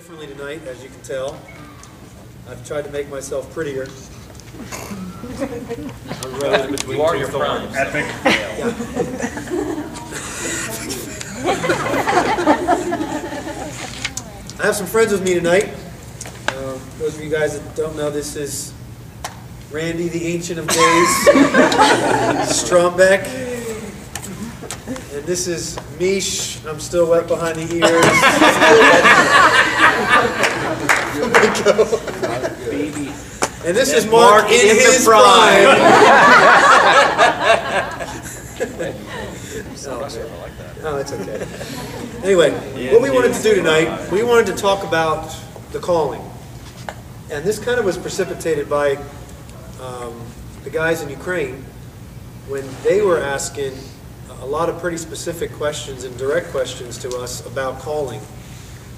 differently tonight, as you can tell. I've tried to make myself prettier. You are your prime. Epic. I have some friends with me tonight. Um, those of you guys that don't know, this is Randy, the Ancient of Days, Strombeck. And this is Meesh, I'm still wet behind the ears. And this is Mark Mark in in his prime. prime. No, it's okay. Anyway, what we wanted to do tonight, we wanted to talk about the calling. And this kind of was precipitated by um, the guys in Ukraine when they were asking a lot of pretty specific questions and direct questions to us about calling,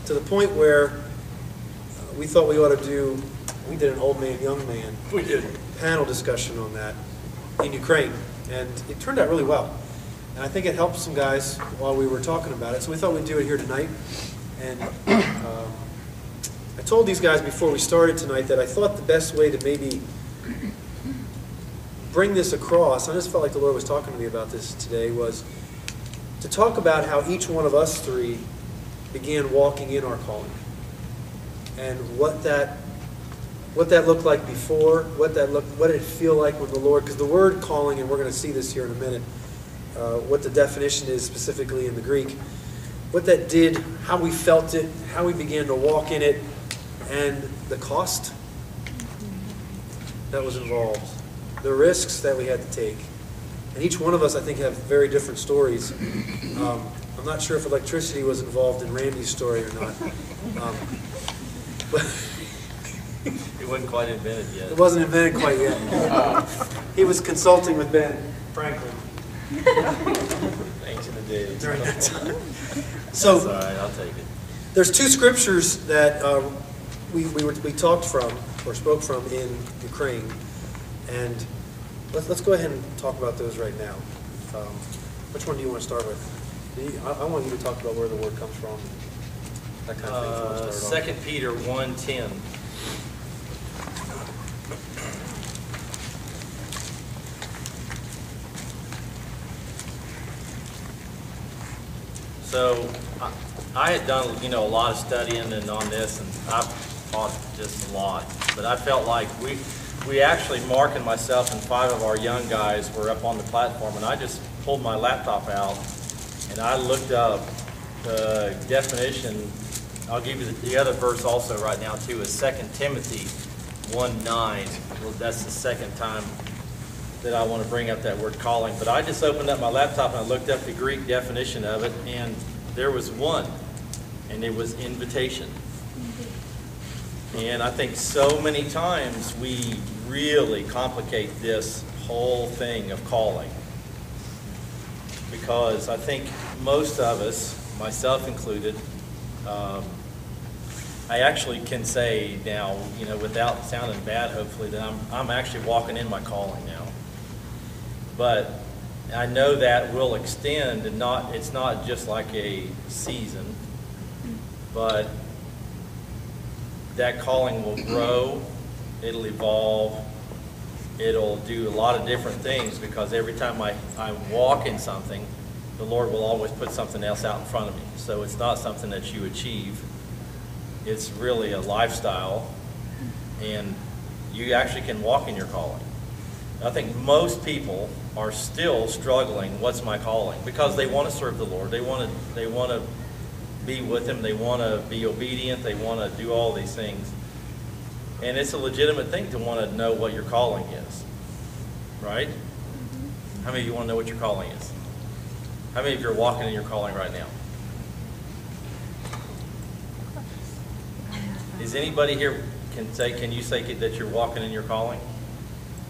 to the point where uh, we thought we ought to do, we did an old man, young man We did. panel discussion on that in Ukraine, and it turned out really well. And I think it helped some guys while we were talking about it, so we thought we'd do it here tonight. And um, I told these guys before we started tonight that I thought the best way to maybe bring this across, I just felt like the Lord was talking to me about this today, was to talk about how each one of us three began walking in our calling. And what that what that looked like before, what that looked, what it feel like when the Lord, because the word calling, and we're going to see this here in a minute, uh, what the definition is specifically in the Greek, what that did, how we felt it, how we began to walk in it, and the cost that was involved, the risks that we had to take. And each one of us, I think, have very different stories. Um, I'm not sure if electricity was involved in Randy's story or not. Um, but It wasn't quite invented yet. It wasn't invented quite yet. He was consulting with Ben Franklin Ancient days. during that time. That's all So I'll take it. there's two scriptures that uh, we, we were- we talked from, or spoke from in Ukraine. And let's, let's go ahead and talk about those right now. Um, Which one do you want to start with? I, want you to talk about where the word comes from, that kind of thing. Uh. Second Peter one ten. So, I- I had done, you know, a lot of studying and on this, and I've taught just a lot. But I felt like we, we actually, Mark and myself and five of our young guys were up on the platform, and I just pulled my laptop out, and I looked up the definition, I'll give you the, the other verse also right now too, is Second Timothy one nine. Well, that's the second time that I want to bring up that word calling. But I just opened up my laptop and I looked up the Greek definition of it, and there was one, and it was invitation. And I think so many times we really complicate this whole thing of calling. Because I think most of us, myself included, um, I actually can say now, you know, without sounding bad, hopefully, that I'm, I'm actually walking in my calling now. But I know that will extend and not, it's not just like a season, but that calling will grow, it'll evolve, it'll do a lot of different things because every time I, I walk in something, the Lord will always put something else out in front of me. So it's not something that you achieve. It's really a lifestyle and you actually can walk in your calling. I think most people are still struggling, what's my calling? Because they want to serve the Lord. They want to, they want to be with Him. They want to be obedient. They want to do all these things. And it's a legitimate thing to want to know what your calling is. Right? Mm-hmm. How many of you want to know what your calling is? How many of you are walking in your calling right now? Is anybody here can say, can you say that you're walking in your calling?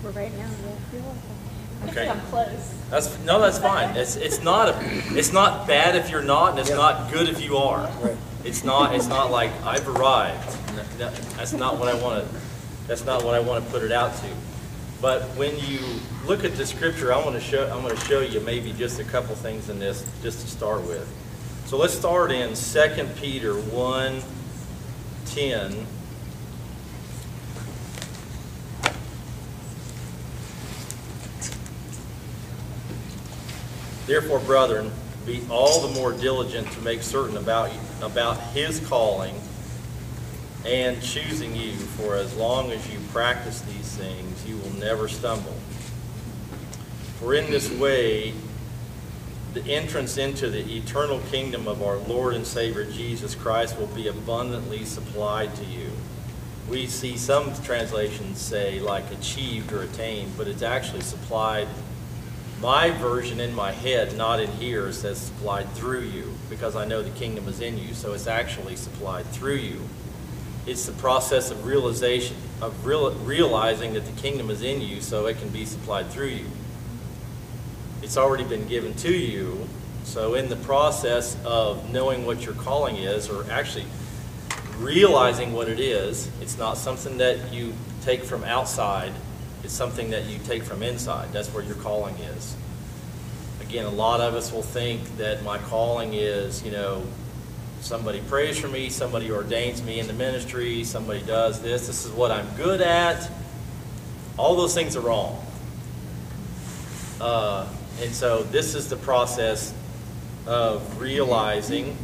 We're right now, yeah, you're welcome. I Okay. I'm close. That's, no, that's fine. It's, it's not, a, it's not bad if you're not, and it's Yeah. not good if you are. Right. It's not, it's not like, I've arrived. That's not what I want to, that's not what I want to put it out to. But when you look at the scripture, I want to show, I'm going to show you maybe just a couple things in this, just to start with. So let's start in 2 Peter 1, 10. Therefore, brethren, be all the more diligent to make certain about, about his calling and choosing you, for as long as you practice these things, you will never stumble. For in this way, the entrance into the eternal kingdom of our Lord and Savior Jesus Christ will be abundantly supplied to you. We see some translations say like achieved or attained, but it's actually supplied. My version in my head, not in here, says supplied through you because I know the kingdom is in you. So it's actually supplied through you. It's the process of realization, of real, realizing that the kingdom is in you so it can be supplied through you it's already been given to you. So in the process of knowing what your calling is, or actually realizing what it is, it's not something that you take from outside, it's something that you take from inside. That's where your calling is. Again, a lot of us will think that my calling is, you know, somebody prays for me, somebody ordains me in the ministry, somebody does this, this is what I'm good at. All those things are wrong. Uh, and so this is the process of realizing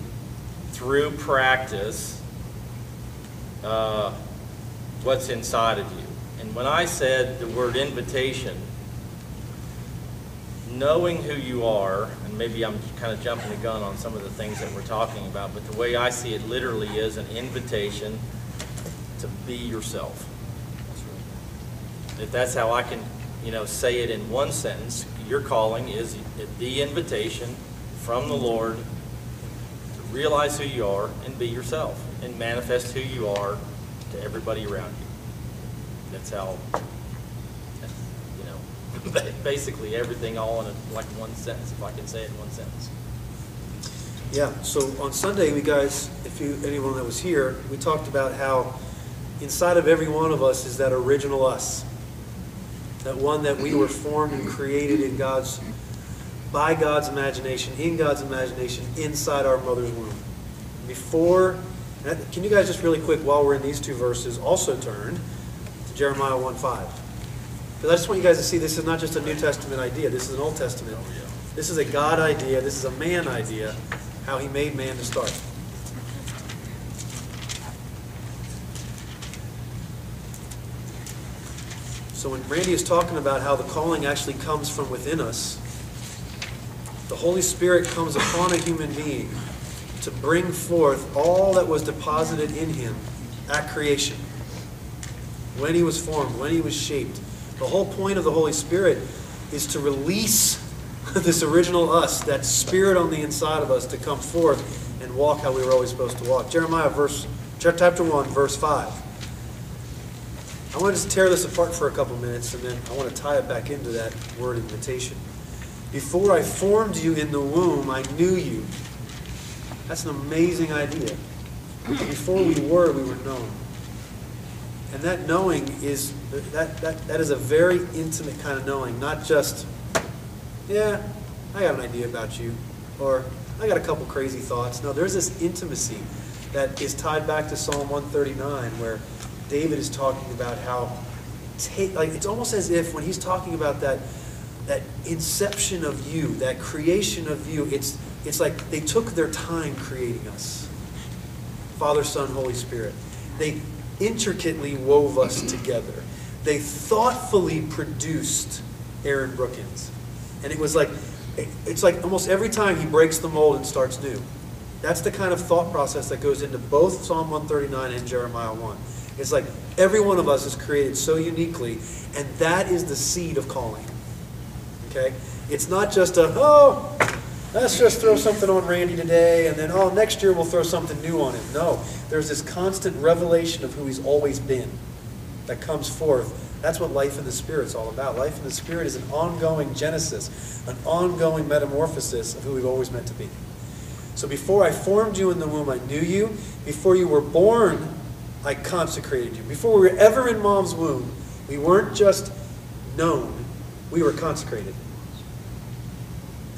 through practice uh, what's inside of you. And when I said the word invitation, knowing who you are, and maybe I'm kind of jumping the gun on some of the things that we're talking about, but the way I see it literally is an invitation to be yourself. If that's how I can, you know, say it in one sentence, your calling is the invitation from the Lord to realize who you are and be yourself and manifest who you are to everybody around you. That's how, basically everything all in a, like one sentence, if I can say it in one sentence. Yeah, so on Sunday, we guys, if you, anyone that was here, we talked about how inside of every one of us is that original us. That one that we were formed and created in God's, by God's imagination, in God's imagination, inside our mother's womb. Before, can you guys just really quick, while we're in these two verses, also turn to Jeremiah 1 5. Because I just want you guys to see this is not just a New Testament idea, this is an Old Testament. Idea. This is a God idea, this is a man idea, how he made man to start. So when Randy is talking about how the calling actually comes from within us, the Holy Spirit comes upon a human being to bring forth all that was deposited in him at creation. When he was formed, when he was shaped. The whole point of the Holy Spirit is to release this original us, that spirit on the inside of us, to come forth and walk how we were always supposed to walk. Jeremiah verse chapter 1, verse 5. I want to just tear this apart for a couple minutes, and then I want to tie it back into that word invitation. Before I formed you in the womb, I knew you. That's an amazing idea. Before we were, we were known. And that knowing is that, that, that is a very intimate kind of knowing, not just, yeah, I got an idea about you, or I got a couple crazy thoughts. No, there's this intimacy that is tied back to Psalm 139 where David is talking about how take like it's almost as if when he's talking about that that inception of you, that creation of you, it's it's like they took their time creating us. Father, Son, Holy Spirit. They intricately wove us together. They thoughtfully produced Aaron Brookins. And it was like it's like almost every time he breaks the mold and starts new. That's the kind of thought process that goes into both Psalm 139 and Jeremiah 1. It's like every one of us is created so uniquely, and that is the seed of calling. Okay? It's not just a, oh, let's just throw something on Randy today, and then, oh, next year we'll throw something new on him. No, there's this constant revelation of who he's always been that comes forth. That's what life in the Spirit is all about. Life in the Spirit is an ongoing genesis, an ongoing metamorphosis of who we've always meant to be. So before I formed you in the womb, I knew you. Before you were born, I consecrated you. Before we were ever in mom's womb, we weren't just known, we were consecrated.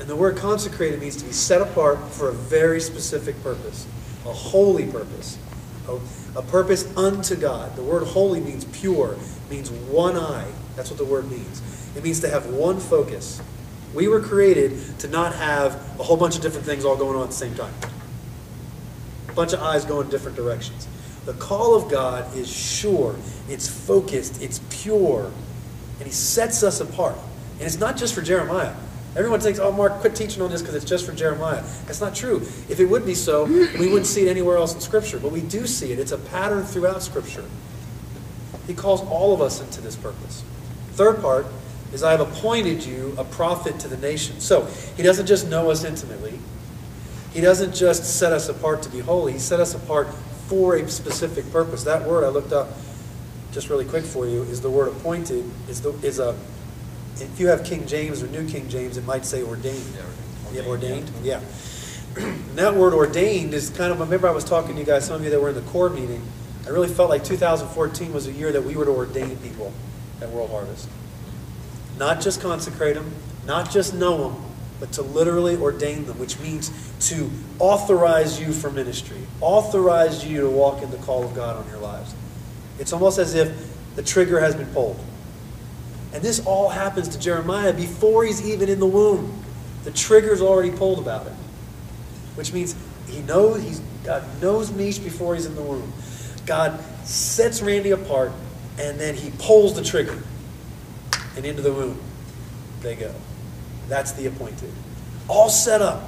And the word consecrated means to be set apart for a very specific purpose, a holy purpose, a a, purpose unto God. The word holy means pure, means one eye. That's what the word means. It means to have one focus. We were created to not have a whole bunch of different things all going on at the same time. A bunch of eyes going different directions. The call of God is sure, it's focused, it's pure, and He sets us apart. And it's not just for Jeremiah. Everyone thinks, oh, Mark, quit teaching on this because it's just for Jeremiah. That's not true. If it would be so, we wouldn't see it anywhere else in Scripture. But we do see it. It's a pattern throughout Scripture. He calls all of us into this purpose. Third part is I have appointed you a prophet to the nation. So he doesn't just know us intimately. He doesn't just set us apart to be holy. He set us apart for a specific purpose. That word I looked up just really quick for you is the word appointed. Is the is a if you have King James or New King James, it might say ordained. You have ordained? Yeah. And that word ordained is kind of, I remember I was talking to you guys, some of you that were in the core meeting. I really felt like 2014 was a year that we were to ordain people at World Harvest. Not just consecrate them, not just know them, but to literally ordain them, which means to authorize you for ministry, authorize you to walk in the call of God on your lives. It's almost as if the trigger has been pulled. And this all happens to Jeremiah before he's even in the womb. The trigger's already pulled about it. Which means he knows he's God knows Meesh before he's in the womb. God sets Randy apart, and then he pulls the trigger. And into the womb they go. That's the appointed. All set up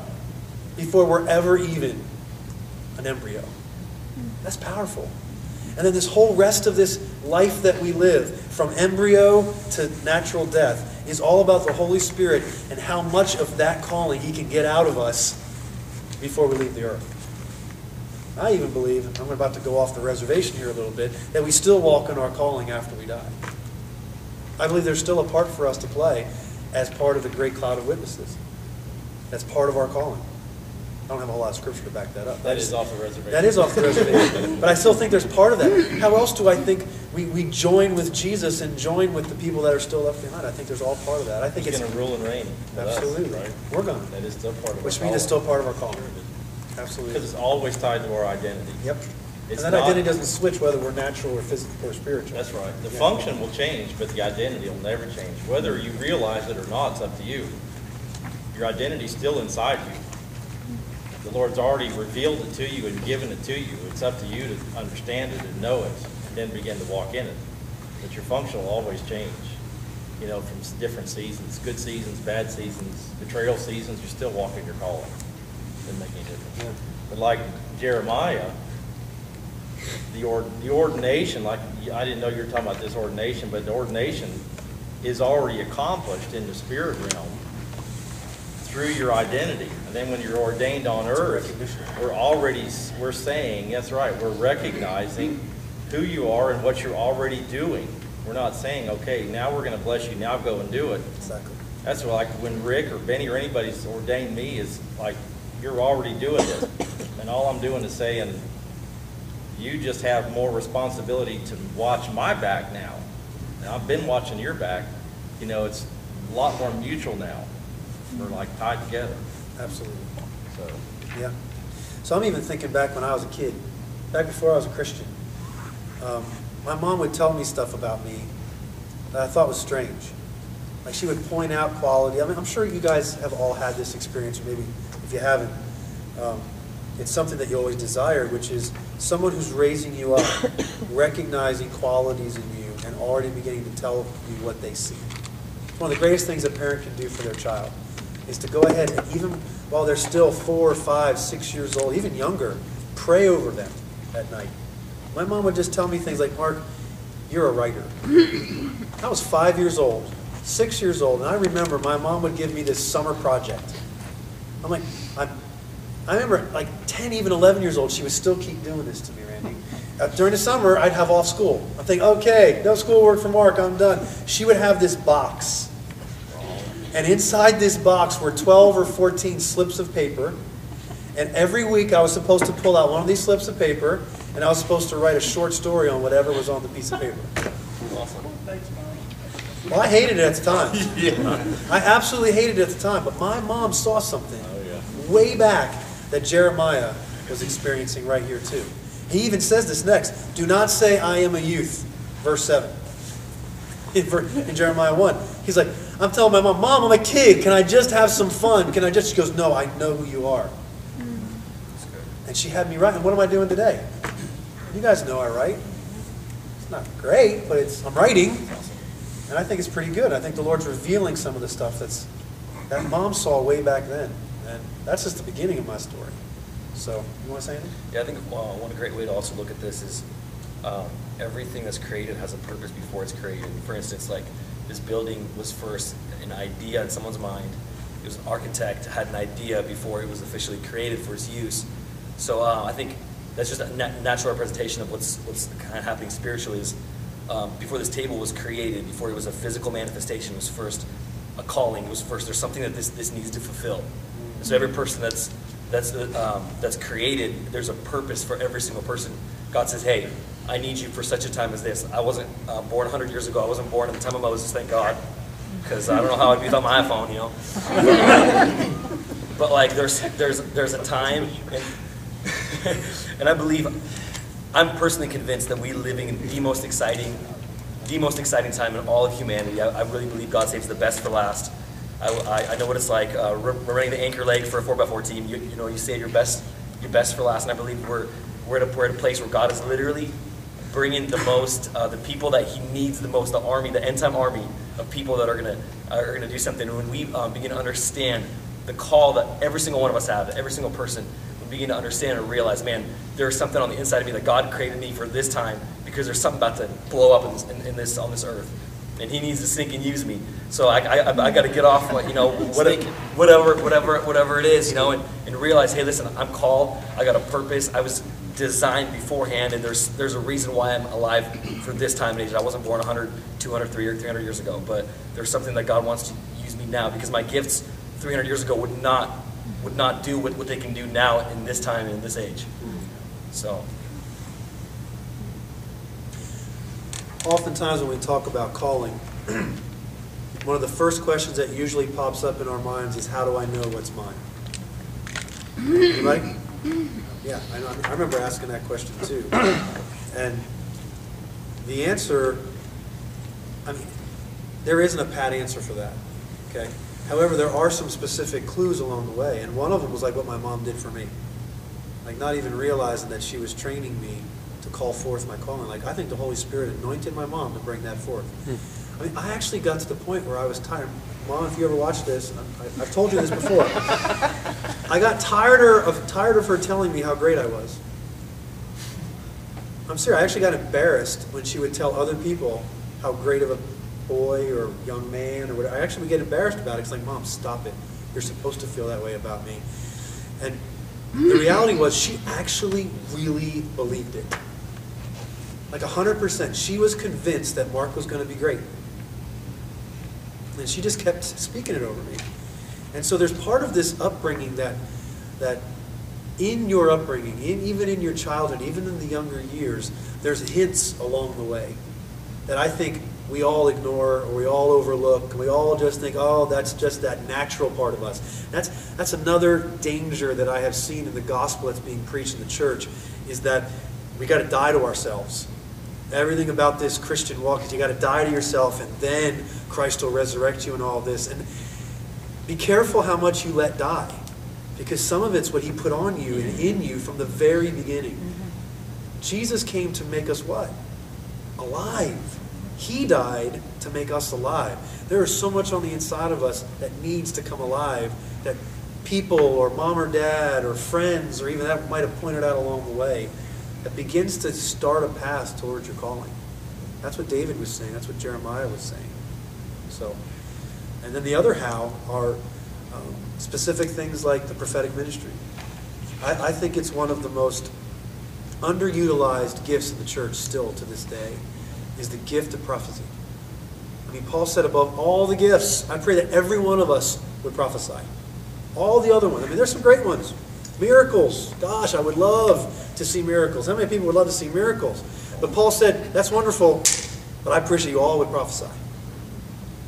before we're ever even an embryo. That's powerful. And then this whole rest of this life that we live, from embryo to natural death, is all about the Holy Spirit and how much of that calling He can get out of us before we leave the earth. I even believe, I'm about to go off the reservation here a little bit, that we still walk in our calling after we die. I believe there's still a part for us to play as part of the great cloud of witnesses. That's part of our calling. I don't have a whole lot of scripture to back that up. That is off the reservation. That is off the reservation. but I still think there's part of that. How else do I think we, we join with Jesus and join with the people that are still left behind? I think there's all part of that. I think He's it's going to rule and reign. with us, absolutely right? we're gonna, That is still part of which means it's still part of our calling. Absolutely. Because it's always tied to our identity. Yep. And that not- identity doesn't switch whether we're natural or physical or spiritual. That's right. The Yeah. function will change, but the identity will never change. Whether you realize it or not, it's up to you. Your identity's still inside you. The Lord's already revealed it to you and given it to you. It's up to you to understand it and know it, and then begin to walk in it. But your function will always change, you know, from different seasons, good seasons, bad seasons, betrayal seasons, you're still walking your calling. It Doesn't make any difference. Yeah. But like Jeremiah, the ord, the ordination, like, I didn't know you were talking about this ordination, but the ordination is already accomplished in the spirit realm through your identity. And then when you're ordained on earth, we're already, we're saying, that's right, we're recognizing who you are and what you're already doing. We're not saying, okay, now we're gonna bless you, now go and do it. Exactly. That's like when Rick or Benny or anybody's ordained me is like, you're already doing this. And all I'm doing is saying, you just have more responsibility to watch my back now. And I've been watching your back. You know, it's a lot more mutual now. We're like tied together. Absolutely. So, Yeah. So I'm even thinking back when I was a kid, back before I was a Christian. Um, my mom would tell me stuff about me that I thought was strange. Like she would point out quality. I mean, I'm sure you guys have all had this experience, or maybe if you haven't, um, it's something that you always desire, which is someone who's raising you up, recognizing qualities in you, and already beginning to tell you what they see. It's one of the greatest things a parent can do for their child is to go ahead and even while they're still four, five, six years old, even younger, pray over them at night. My mom would just tell me things like, Mark, you're a writer. I was five years old, six years old, and I remember my mom would give me this summer project. I'm like, I'm, I remember like 10, even 11 years old, she would still keep doing this to me, Randy. Uh, during the summer, I'd have off school. I'm thinking, okay, no schoolwork for Mark, I'm done. She would have this box. And inside this box were 12 or 14 slips of paper. And every week I was supposed to pull out one of these slips of paper, and I was supposed to write a short story on whatever was on the piece of paper. Awesome. Well, I hated it at the time. yeah. I absolutely hated it at the time, but my mom saw something Oh, yeah. way back that Jeremiah was experiencing right here too. He even says this next Do not say, I am a youth. Verse 7. In, in Jeremiah 1. He's like, I'm telling my mom, Mom, I'm a kid. Can I just have some fun? Can I just? She goes, No, I know who you are. And she had me right. And what am I doing today? You guys know I write. It's not great, but it's I'm writing. And I think it's pretty good. I think the Lord's revealing some of the stuff that's that mom saw way back then. And that's just the beginning of my story. So, you want to say anything? Yeah, I think uh, one great way to also look at this is um, everything that's created has a purpose before it's created. For instance, like this building was first an idea in someone's mind. It was an architect had an idea before it was officially created for its use. So uh, I think that's just a nat- natural representation of what's what's kind of happening spiritually. Is um, before this table was created, before it was a physical manifestation, it was first a calling. It was first there's something that this this needs to fulfill. And so every person that's that's um, that's created, there's a purpose for every single person. God says, "Hey, I need you for such a time as this." I wasn't uh, born 100 years ago. I wasn't born in the time of Moses. Thank God, because I don't know how I'd be without my iPhone, you know. but like, there's there's there's a time, and and I believe I'm personally convinced that we living in the most exciting, the most exciting time in all of humanity. I, I really believe God saves the best for last. I, I, I know what it's like. Uh, we're running the Anchor Lake for a 4x4 team. You, you know, you save your best, your best for last, and I believe we're we're at a, we're at a place where God is literally bringing the most, uh, the people that He needs the most, the army, the end time army of people that are gonna are gonna do something. And when we um, begin to understand the call that every single one of us have, that every single person, we begin to understand and realize, man, there's something on the inside of me that God created me for this time because there's something about to blow up in this, in, in this on this earth and he needs to sink and use me. So I, I, I got to get off, like, you know, whatever, whatever, whatever, whatever it is, you know, and, and realize, hey, listen, I'm called. I got a purpose. I was designed beforehand, and there's there's a reason why I'm alive for this time and age. I wasn't born 100, 200, 300, 300 years ago, but there's something that God wants to use me now because my gifts 300 years ago would not would not do what, what they can do now in this time and in this age. So. Oftentimes when we talk about calling, one of the first questions that usually pops up in our minds is, how do I know what's mine? Anybody? Yeah, I know. I remember asking that question too. And the answer, I mean, there isn't a pat answer for that, okay? However, there are some specific clues along the way, and one of them was like what my mom did for me. Like not even realizing that she was training me to call forth my calling. Like I think the Holy Spirit anointed my mom to bring that forth. Hmm. I mean, I actually got to the point where I was tired. Mom, if you ever watch this, I, I've told you this before. I got tired of tired of her telling me how great I was. I'm serious. I actually got embarrassed when she would tell other people how great of a boy or young man or whatever. I actually would get embarrassed about it. It's like, Mom, stop it. You're supposed to feel that way about me. And the reality was, she actually really believed it. Like 100%. She was convinced that Mark was going to be great. And she just kept speaking it over me. And so there's part of this upbringing that, that in your upbringing, in, even in your childhood, even in the younger years, there's hints along the way that I think we all ignore or we all overlook. And we all just think, oh, that's just that natural part of us. That's, that's another danger that I have seen in the gospel that's being preached in the church is that we got to die to ourselves. Everything about this Christian walk is you got to die to yourself and then Christ will resurrect you and all this. And be careful how much you let die because some of it's what he put on you and in you from the very beginning. Mm-hmm. Jesus came to make us what? Alive. He died to make us alive. There is so much on the inside of us that needs to come alive that people or mom or dad or friends or even that might have pointed out along the way that begins to start a path towards your calling. That's what David was saying. That's what Jeremiah was saying. So, and then the other how are um, specific things like the prophetic ministry. I, I think it's one of the most underutilized gifts of the church still to this day is the gift of prophecy. I mean, Paul said above all the gifts, I pray that every one of us would prophesy. All the other ones. I mean, there's some great ones. Miracles. Gosh, I would love to see miracles. How many people would love to see miracles? But Paul said, that's wonderful, but I appreciate you all would prophesy.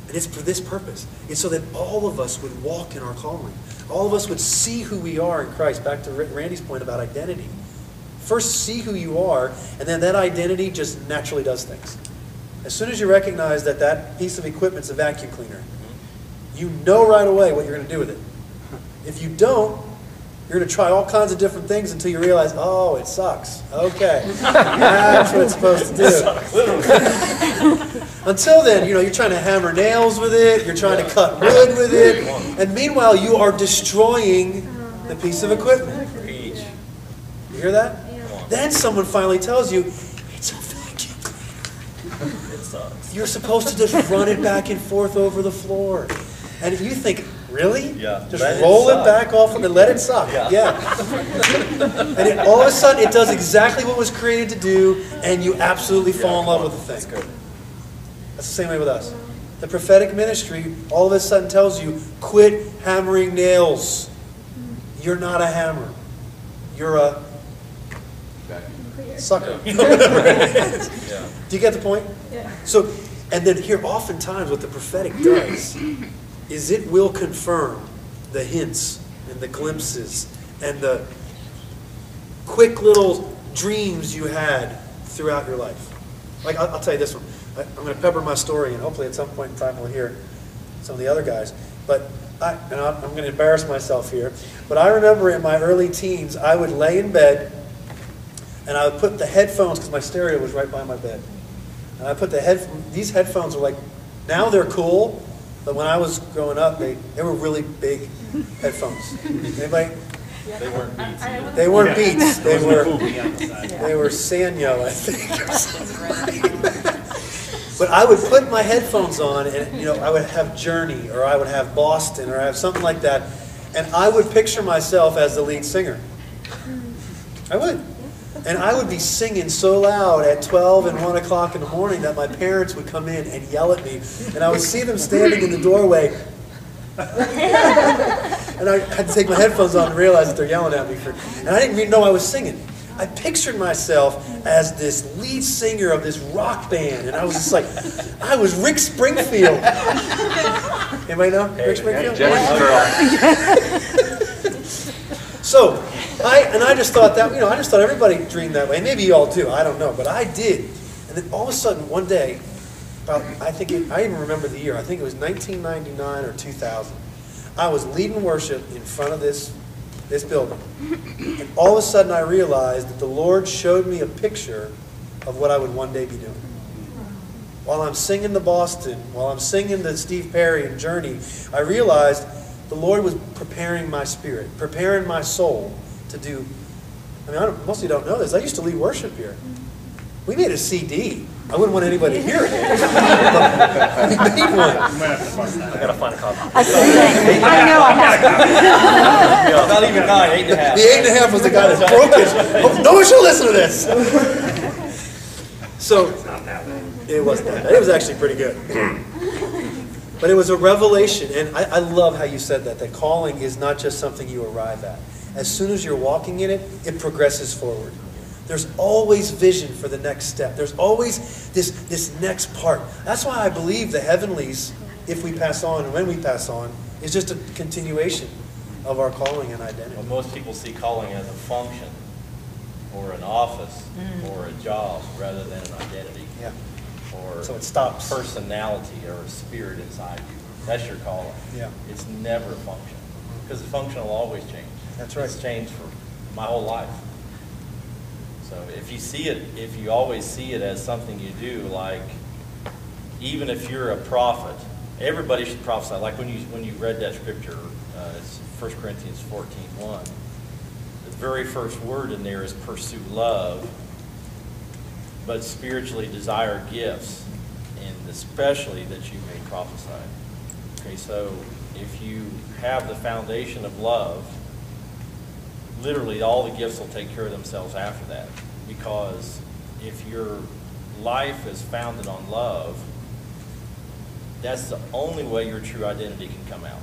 And it's for this purpose. It's so that all of us would walk in our calling. All of us would see who we are in Christ. Back to Randy's point about identity. First, see who you are, and then that identity just naturally does things. As soon as you recognize that that piece of equipment's a vacuum cleaner, you know right away what you're going to do with it. If you don't, you're going to try all kinds of different things until you realize, oh, it sucks. Okay, that's what it's supposed to do. Until then, you know, you're trying to hammer nails with it, you're trying to cut wood with it, and meanwhile, you are destroying the piece of equipment. You hear that? Then someone finally tells you, it's a vacuum cleaner. It sucks. You're supposed to just run it back and forth over the floor. And if you think, really? Yeah, Just let roll it suck. back off and let it suck. Yeah. Yeah. and it, all of a sudden, it does exactly what it was created to do, and you absolutely fall in love with the That's thing. good. That's the same way with us. The prophetic ministry all of a sudden tells you, quit hammering nails. You're not a hammer. You're a sucker. Yeah. Do you get the point? Yeah. So, and then here, oftentimes, what the prophetic does is it will confirm the hints and the glimpses and the quick little dreams you had throughout your life. Like, I'll, I'll tell you this one. I, I'm going to pepper my story, and hopefully at some point in time we'll hear some of the other guys. But I, and I'm going to embarrass myself here. But I remember in my early teens, I would lay in bed and I would put the headphones because my stereo was right by my bed. And I put the head these headphones are like now they're cool, but when I was growing up, they, they were really big headphones. Anybody? They weren't beats either. They weren't Beats. They were they were Sanyo, I think. But I would put my headphones on, and you know, I would have Journey, or I would have Boston, or I have something like that, and I would picture myself as the lead singer. I would. And I would be singing so loud at 12 and 1 o'clock in the morning that my parents would come in and yell at me. And I would see them standing in the doorway. and I had to take my headphones off and realize that they're yelling at me. For, and I didn't even know I was singing. I pictured myself as this lead singer of this rock band. And I was just like, I was Rick Springfield. Anybody know Rick Springfield? So, I and I just thought that you know I just thought everybody dreamed that way. Maybe you all do. I don't know, but I did. And then all of a sudden one day, about I think it, I even remember the year. I think it was 1999 or 2000. I was leading worship in front of this this building, and all of a sudden I realized that the Lord showed me a picture of what I would one day be doing. While I'm singing the Boston, while I'm singing the Steve Perry and Journey, I realized the Lord was preparing my spirit, preparing my soul to do. I mean, I don't, most of you don't know this. I used to lead worship here. We made a CD. I wouldn't want anybody to hear it. We made one. I gotta find a copy. I see that. I know I have. Not even nine, eight and a half. The eight and a half was the guy that broke it. Oh, no one should listen to this. So, it wasn't that bad. It was actually pretty good. Hmm. But it was a revelation, and I, I love how you said that, that calling is not just something you arrive at. As soon as you're walking in it, it progresses forward. There's always vision for the next step. There's always this, this next part. That's why I believe the heavenlies, if we pass on and when we pass on, is just a continuation of our calling and identity. Well, most people see calling as a function, or an office, mm. or a job, rather than an identity, Yeah. Or So it stops. personality or a spirit inside you. That's your calling. Yeah. It's never a function, because the function will always change. That's right. It's changed for my whole life. So if you see it, if you always see it as something you do, like, even if you're a prophet, everybody should prophesy. Like when you, when you read that scripture, uh, it's 1 Corinthians 14, 1. The very first word in there is pursue love, but spiritually desire gifts, and especially that you may prophesy. Okay, so if you have the foundation of love, literally all the gifts will take care of themselves after that. Because if your life is founded on love, that's the only way your true identity can come out.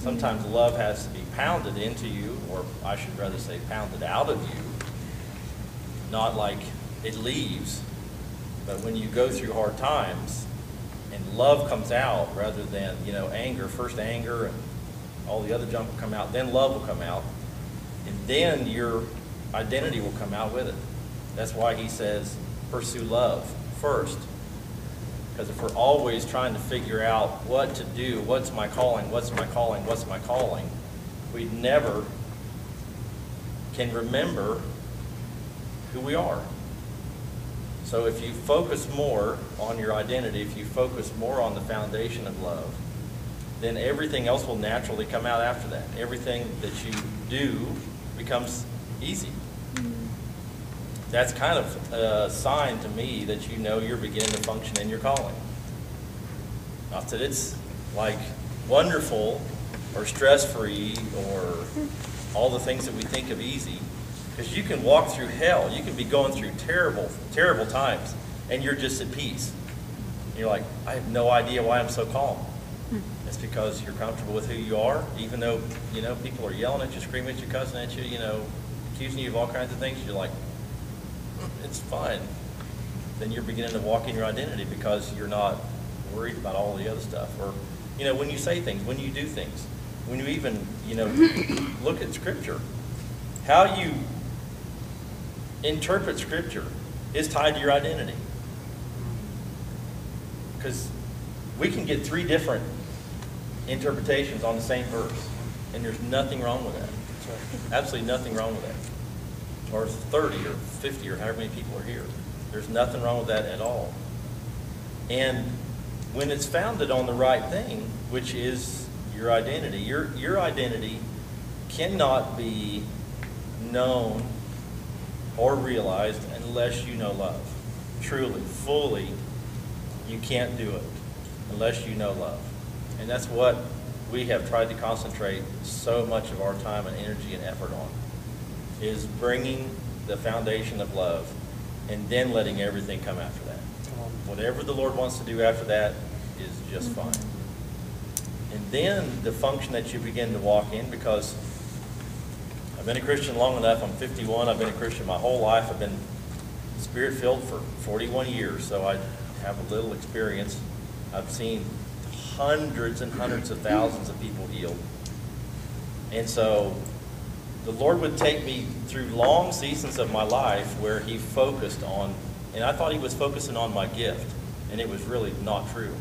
Sometimes love has to be pounded into you, or I should rather say pounded out of you. Not like it leaves, but when you go through hard times and love comes out rather than, you know, anger, first anger and all the other junk will come out, then love will come out. And then your identity will come out with it. That's why he says, pursue love first. Because if we're always trying to figure out what to do, what's my calling, what's my calling, what's my calling, we never can remember who we are. So if you focus more on your identity, if you focus more on the foundation of love, then everything else will naturally come out after that. Everything that you do becomes easy. That's kind of a sign to me that you know you're beginning to function in your calling. Not that it's like wonderful or stress-free or all the things that we think of easy, because you can walk through hell, you can be going through terrible, terrible times, and you're just at peace. You're like, I have no idea why I'm so calm. It's because you're comfortable with who you are, even though, you know, people are yelling at you, screaming at you, cussing at you, you know, accusing you of all kinds of things, you're like, "Mm, it's fine. Then you're beginning to walk in your identity because you're not worried about all the other stuff. Or, you know, when you say things, when you do things, when you even, you know, look at scripture, how you interpret scripture is tied to your identity. Because we can get three different interpretations on the same verse, and there's nothing wrong with that. Absolutely nothing wrong with that. Or 30 or 50 or however many people are here. There's nothing wrong with that at all. And when it's founded on the right thing, which is your identity, your, your identity cannot be known or realized unless you know love. Truly, fully, you can't do it unless you know love. And that's what we have tried to concentrate so much of our time and energy and effort on, is bringing the foundation of love and then letting everything come after that. Whatever the Lord wants to do after that is just mm-hmm. fine. And then the function that you begin to walk in, because I've been a Christian long enough, I'm 51, I've been a Christian my whole life, I've been spirit-filled for 41 years, so I have a little experience. I've seen hundreds and hundreds of thousands of people healed. And so the Lord would take me through long seasons of my life where he focused on, and I thought he was focusing on my gift, and it was really not true.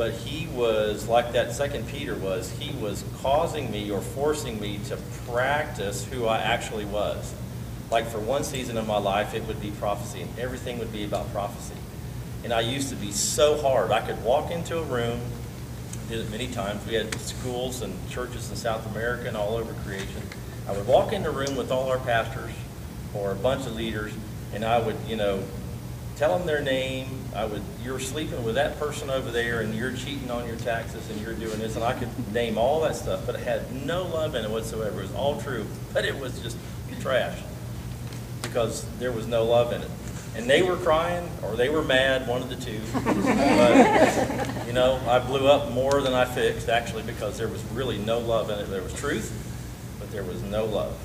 But he was, like that second Peter was, he was causing me or forcing me to practice who I actually was. Like for one season of my life, it would be prophecy, and everything would be about prophecy. And I used to be so hard. I could walk into a room, did it many times. We had schools and churches in South America and all over creation. I would walk in the room with all our pastors or a bunch of leaders, and I would, you know, tell them their name. I would, you're sleeping with that person over there, and you're cheating on your taxes, and you're doing this, and I could name all that stuff, but it had no love in it whatsoever. It was all true, but it was just trash because there was no love in it. And they were crying or they were mad, one of the two. But, you know, I blew up more than I fixed actually because there was really no love in it. There was truth, but there was no love.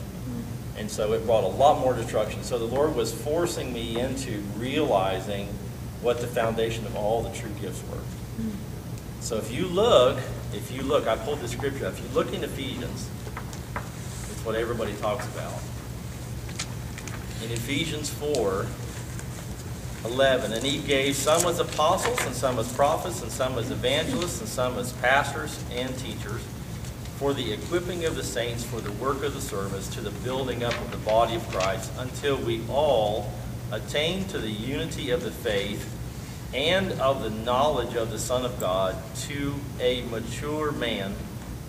And so it brought a lot more destruction. So the Lord was forcing me into realizing what the foundation of all the true gifts were. So if you look, if you look, I pulled the scripture. up. If you look in Ephesians, it's what everybody talks about. In Ephesians 4, 11, and he gave some as apostles, and some as prophets, and some as evangelists, and some as pastors and teachers, for the equipping of the saints for the work of the service, to the building up of the body of Christ, until we all attain to the unity of the faith and of the knowledge of the Son of God, to a mature man,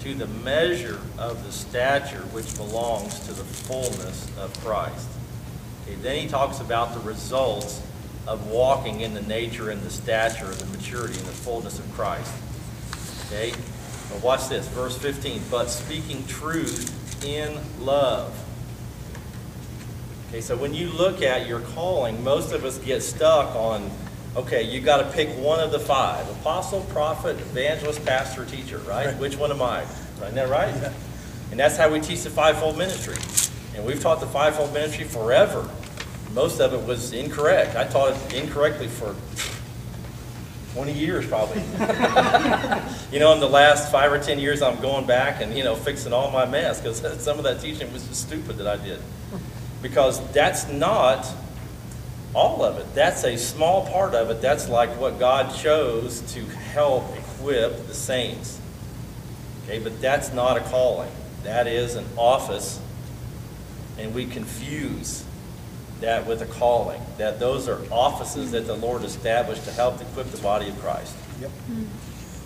to the measure of the stature which belongs to the fullness of Christ. Okay, then he talks about the results of walking in the nature and the stature, of the maturity and the fullness of Christ. Okay? But watch this, verse 15. But speaking truth in love. Okay, so when you look at your calling, most of us get stuck on, okay, you got to pick one of the five apostle, prophet, evangelist, pastor, teacher, right? Which one am I? Isn't that right? And that's how we teach the fivefold ministry. And we've taught the fivefold ministry forever. Most of it was incorrect. I taught it incorrectly for 20 years probably. you know, in the last five or 10 years, I'm going back and, you know, fixing all my mess because some of that teaching was just stupid that I did. Because that's not all of it. That's a small part of it. That's like what God chose to help equip the saints. Okay, but that's not a calling. That is an office, and we confuse that with a calling. That those are offices that the Lord established to help equip the body of Christ. Yep.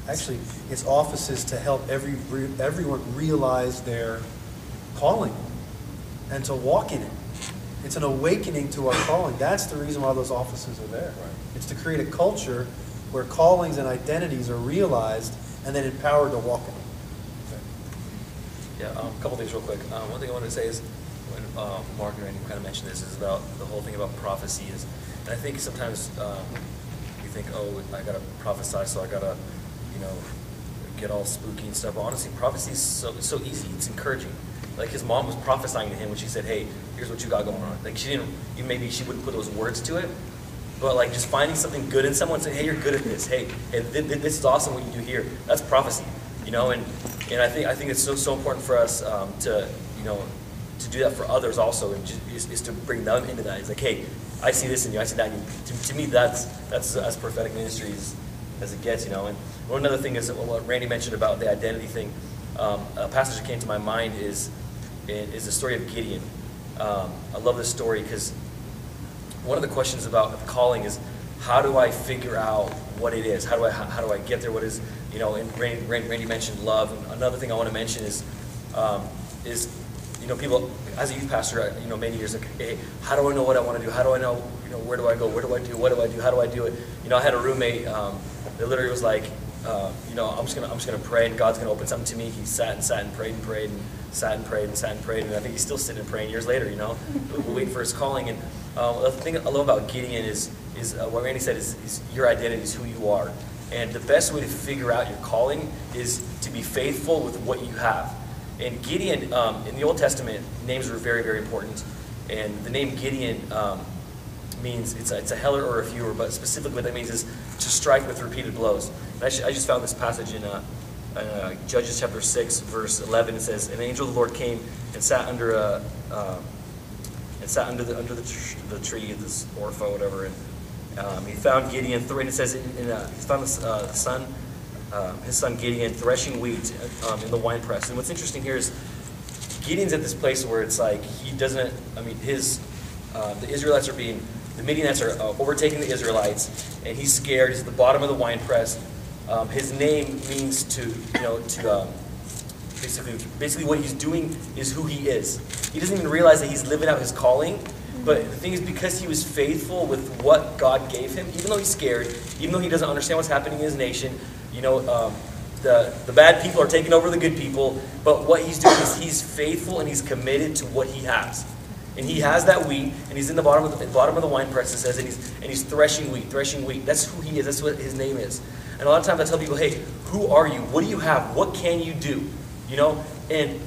Actually, it's offices to help every, everyone realize their calling and to walk in it. It's an awakening to our calling. That's the reason why those offices are there. Right. It's to create a culture where callings and identities are realized and then empowered to walk in them. Yeah, um, a couple things real quick. Um, one thing I wanted to say is, when uh, Mark and Randy kind of mentioned this, is about the whole thing about prophecy is, and I think sometimes um, you think, oh, I gotta prophesy, so I gotta, you know, get all spooky and stuff. But honestly, prophecy is so so easy. It's encouraging. Like his mom was prophesying to him when she said, "Hey, here's what you got going on." Like she didn't, you maybe she wouldn't put those words to it, but like just finding something good in someone, saying, "Hey, you're good at this. Hey, hey th- th- this is awesome what you do here." That's prophecy, you know. And and I think I think it's so so important for us um, to you know to do that for others also, and just is, to bring them into that. It's like, "Hey, I see this in you. I see that in you." To, to me, that's that's as prophetic ministry as, as it gets, you know. And one other thing is what Randy mentioned about the identity thing. Um, a passage that came to my mind is is the story of Gideon. Um, I love this story because one of the questions about calling is how do I figure out what it is? How do I how do I get there? What is you know? And Randy, Randy mentioned love. And another thing I want to mention is um, is you know people as a youth pastor you know many years ago. Hey, how do I know what I want to do? How do I know you know where do I go? Where do I do? What do I do? How do I do it? You know, I had a roommate um, that literally was like, uh, you know, I'm just gonna I'm just gonna pray and God's gonna open something to me. He sat and sat and prayed and prayed and sat and prayed and sat and prayed, and I think he's still sitting and praying years later. You know, waiting for his calling. And uh, the thing I love about Gideon is is uh, what Randy said is, is your identity is who you are, and the best way to figure out your calling is to be faithful with what you have. And Gideon um, in the Old Testament names were very very important, and the name Gideon. Um, means it's a, it's a heller or a fewer, but specifically what that means is to strike with repeated blows. I, sh- I just found this passage in uh, uh, Judges chapter 6, verse 11, it says, An angel of the Lord came and sat under a, uh, and sat under the, under the, tr- the tree, this Ophrah, whatever, and um, he found Gideon, th- and it says, in, in, uh, he found his uh, son, um, his son Gideon, threshing wheat um, in the wine press. And what's interesting here is Gideon's at this place where it's like he doesn't, I mean, his, uh, the Israelites are being, the Midianites are uh, overtaking the Israelites, and he's scared. He's at the bottom of the winepress. Um, his name means to, you know, to um, basically, basically what he's doing is who he is. He doesn't even realize that he's living out his calling. But the thing is, because he was faithful with what God gave him, even though he's scared, even though he doesn't understand what's happening in his nation, you know, um, the, the bad people are taking over the good people. But what he's doing is he's faithful and he's committed to what he has. And he has that wheat, and he's in the bottom of the, bottom of the wine press, it says, and he's, and he's threshing wheat, threshing wheat. That's who he is. That's what his name is. And a lot of times I tell people, hey, who are you? What do you have? What can you do? You know? And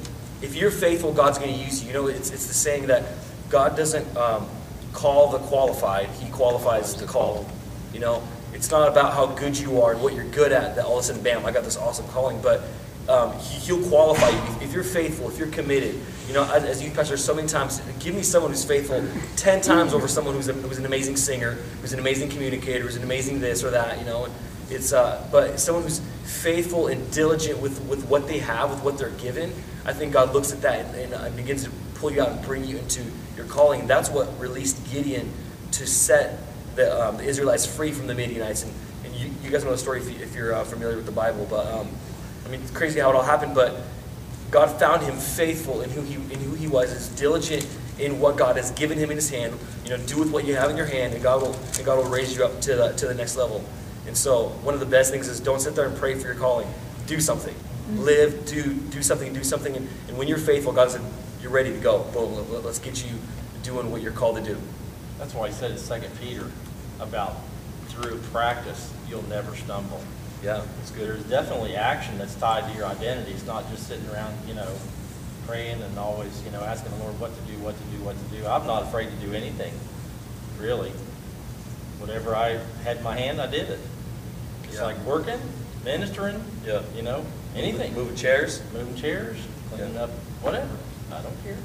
if you're faithful, God's going to use you. You know, it's, it's the saying that God doesn't um, call the qualified, He qualifies the called. You know? It's not about how good you are and what you're good at that all of a sudden, bam, I got this awesome calling. But um, he, He'll qualify you. If you're faithful, if you're committed, you know, as, as youth pastor, so many times, give me someone who's faithful 10 times over someone who's, a, who's an amazing singer, who's an amazing communicator, who's an amazing this or that, you know. It's, uh, but someone who's faithful and diligent with, with what they have, with what they're given, I think God looks at that and, and uh, begins to pull you out and bring you into your calling. That's what released Gideon to set the, um, the Israelites free from the Midianites. And, and you, you guys know the story if, you, if you're uh, familiar with the Bible. But um, I mean, it's crazy how it all happened. But God found him faithful in who he, in who he was, is diligent in what God has given him in his hand. You know, do with what you have in your hand, and God will, and God will raise you up to the, to the next level. And so, one of the best things is don't sit there and pray for your calling. Do something. Live, do, do something, do something. And, and when you're faithful, God said, you're ready to go. Boom, let- let's get you doing what you're called to do. That's why he said in Second Peter about through practice, you'll never stumble. Yeah, it's good. There's definitely action that's tied to your identity. It's not just sitting around, you know, praying and always, you know, asking the Lord what to do, what to do, what to do. I'm not afraid to do anything, really. Whatever I had in my hand, I did it. It's Yeah. like working, ministering, Yeah. you know, anything. Moving chairs. Moving chairs, cleaning Yeah. up, whatever. I don't care.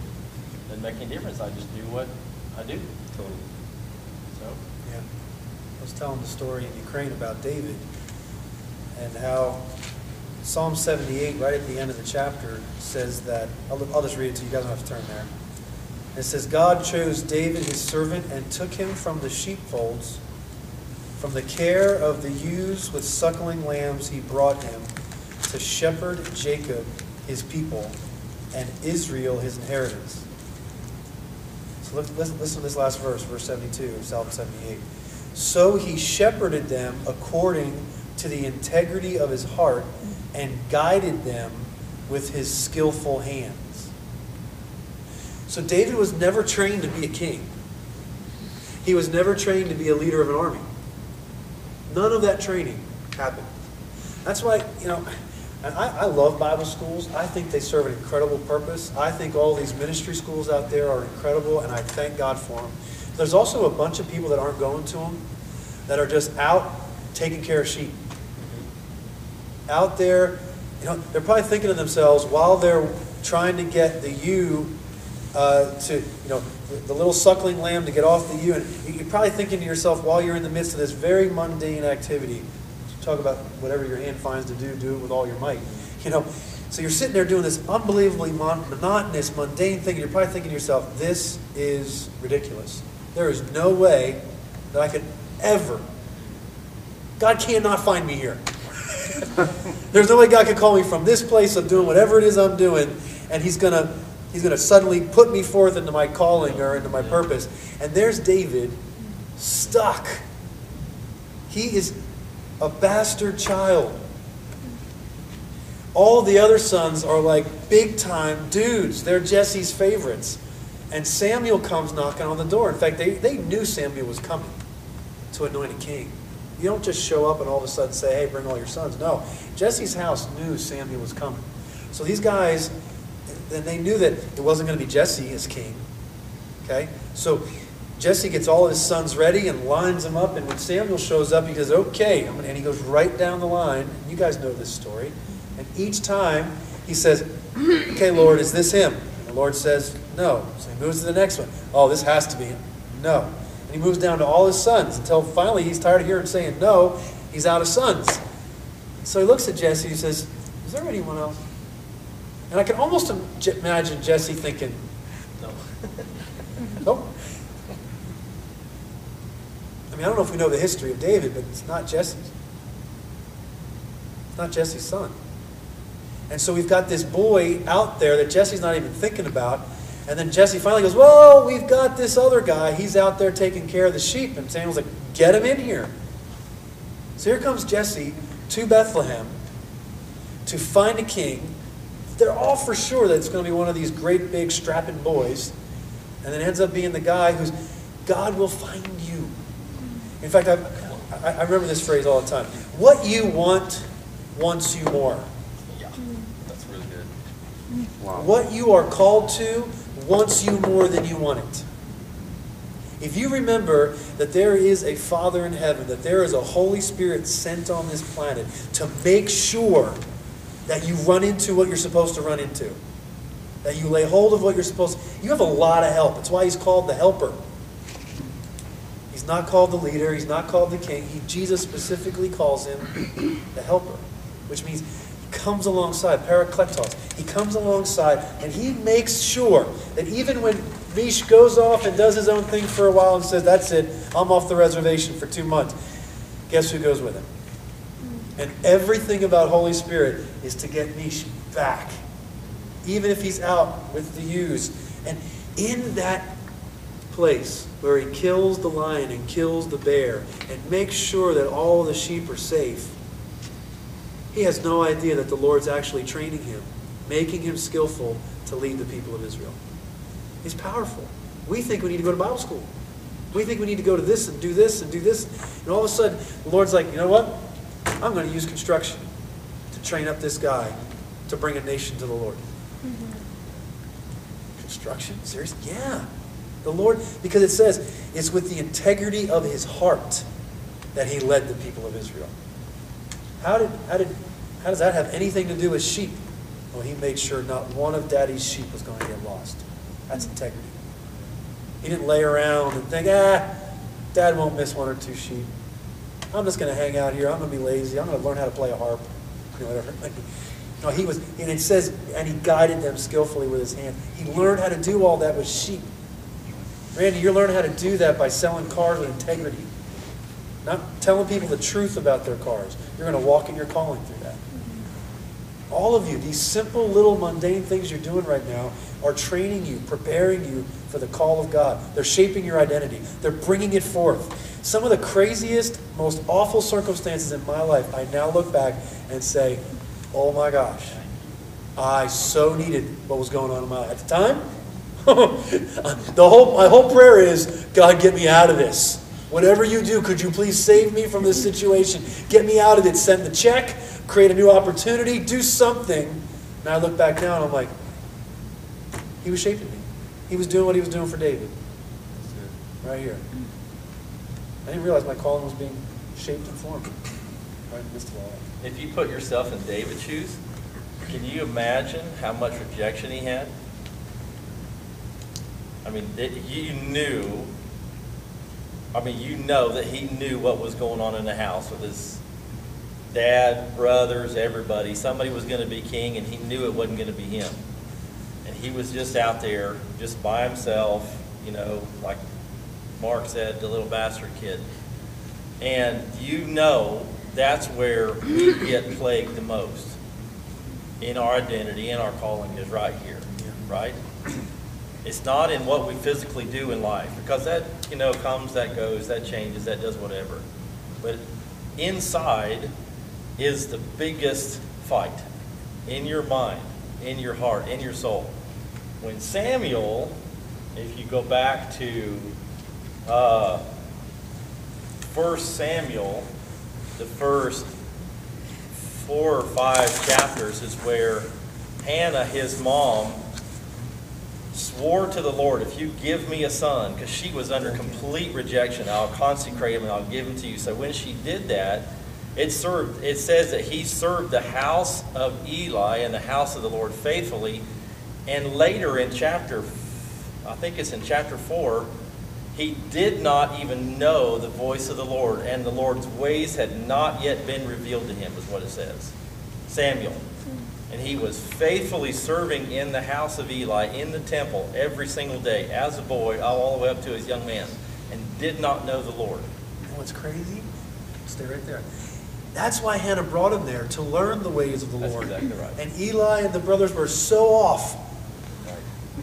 doesn't make any difference, I just do what I do. Totally. So, was telling the story in Ukraine about David and how Psalm 78, right at the end of the chapter, says that, I'll, I'll just read it to you, you guys don't have to turn there. It says, God chose David his servant and took him from the sheepfolds, from the care of the ewes with suckling lambs he brought him to shepherd Jacob his people and Israel his inheritance. So look, listen, listen to this last verse, verse 72 of Psalm 78. So he shepherded them according to the integrity of his heart and guided them with his skillful hands. So David was never trained to be a king. He was never trained to be a leader of an army. None of that training happened. That's why, you know, and I, I love Bible schools. I think they serve an incredible purpose. I think all these ministry schools out there are incredible, and I thank God for them. There's also a bunch of people that aren't going to them that are just out taking care of sheep. Out there, you know, they're probably thinking to themselves while they're trying to get the ewe uh, to, you know, the, the little suckling lamb to get off the ewe, and you're probably thinking to yourself while you're in the midst of this very mundane activity, talk about whatever your hand finds to do, do it with all your might. You know, so you're sitting there doing this unbelievably mon- monotonous, mundane thing, and you're probably thinking to yourself, this is ridiculous. There is no way that I could ever, God cannot find me here. There's no way God could call me from this place of doing whatever it is I'm doing, and He's gonna He's gonna suddenly put me forth into my calling or into my purpose. And there's David stuck. He is a bastard child. All the other sons are like big time dudes. They're Jesse's favorites. And Samuel comes knocking on the door. In fact, they, they knew Samuel was coming to anoint a king. You don't just show up and all of a sudden say, hey, bring all your sons. No. Jesse's house knew Samuel was coming. So these guys, and they knew that it wasn't going to be Jesse as king. Okay? So Jesse gets all his sons ready and lines them up. And when Samuel shows up, he goes, okay. And he goes right down the line. You guys know this story. And each time he says, okay, Lord, is this him? The Lord says, no. So he moves to the next one. Oh, this has to be. No. And he moves down to all his sons until finally he's tired of hearing saying no. He's out of sons. So he looks at Jesse and he says, is there anyone else? And I can almost imagine Jesse thinking, No. Nope. I mean, I don't know if we know the history of David, but it's not Jesse's. It's not Jesse's son. And so we've got this boy out there that Jesse's not even thinking about. And then Jesse finally goes, Well, we've got this other guy. He's out there taking care of the sheep. And Samuel's like, Get him in here. So here comes Jesse to Bethlehem to find a king. They're all for sure that it's going to be one of these great big strapping boys. And then ends up being the guy who's, God will find you. In fact, I, I, I remember this phrase all the time. What you want wants you more. What you are called to wants you more than you want it. If you remember that there is a Father in heaven, that there is a Holy Spirit sent on this planet to make sure that you run into what you're supposed to run into, that you lay hold of what you're supposed to, you have a lot of help. That's why he's called the helper. He's not called the leader, he's not called the king. He, Jesus specifically calls him the helper, which means comes alongside, parakletos. He comes alongside and he makes sure that even when Meesh goes off and does his own thing for a while and says, That's it, I'm off the reservation for two months, guess who goes with him? Mm. And everything about Holy Spirit is to get Meesh back, even if he's out with the ewes. And in that place where he kills the lion and kills the bear and makes sure that all the sheep are safe, he has no idea that the Lord's actually training him, making him skillful to lead the people of Israel. He's powerful. We think we need to go to Bible school. We think we need to go to this and do this and do this. And all of a sudden, the Lord's like, you know what? I'm going to use construction to train up this guy to bring a nation to the Lord. Mm-hmm. Construction? Seriously? Yeah. The Lord, because it says it's with the integrity of his heart that he led the people of Israel. How did, how did, how does that have anything to do with sheep? Well, he made sure not one of daddy's sheep was going to get lost. That's integrity. He didn't lay around and think, ah, dad won't miss one or two sheep. I'm just going to hang out here. I'm going to be lazy. I'm going to learn how to play a harp. You know, whatever. No, he was, and it says, and he guided them skillfully with his hand. He learned how to do all that with sheep. Randy, you're learning how to do that by selling cars with integrity. Not telling people the truth about their cars. You're going to walk in your calling through. All of you, these simple little mundane things you're doing right now are training you, preparing you for the call of God. They're shaping your identity. They're bringing it forth. Some of the craziest, most awful circumstances in my life, I now look back and say, oh my gosh, I so needed what was going on in my life. At the time, the whole, my whole prayer is, God, get me out of this. Whatever you do, could you please save me from this situation? Get me out of it. Send the check, create a new opportunity, do something. And I look back now and I'm like, he was shaping me. He was doing what he was doing for David. Right here. I didn't realize my calling was being shaped and formed. Right. If you put yourself in David's shoes, can you imagine how much rejection he had? I mean, that you knew, I mean, you know that he knew what was going on in the house with his dad, brothers, everybody. Somebody was going to be king, and he knew it wasn't going to be him. And he was just out there, just by himself, you know, like Mark said, the little bastard kid. And you know that's where we get plagued the most in our identity, in our calling is right here, right? It's not in what we physically do in life, because that, you know, comes, that goes, that changes, that does whatever. But inside is the biggest fight in your mind, in your heart, in your soul. When Samuel, if you go back to uh, 1 Samuel, the first four or five chapters is where Hannah, his mom, swore to the Lord, if you give me a son, because she was under complete rejection, I'll consecrate him and I'll give him to you. So when she did that, it served, it says that he served the house of Eli and the house of the Lord faithfully. And later in chapter, I think it's in chapter four, he did not even know the voice of the Lord, and the Lord's ways had not yet been revealed to him, is what it says. Samuel. And he was faithfully serving in the house of Eli, in the temple, every single day, as a boy, all the way up to his young man, and did not know the Lord. You know what's crazy? Stay right there. That's why Hannah brought him there, to learn the ways of the That's Lord. exactly right. And Eli and the brothers were so off. Right.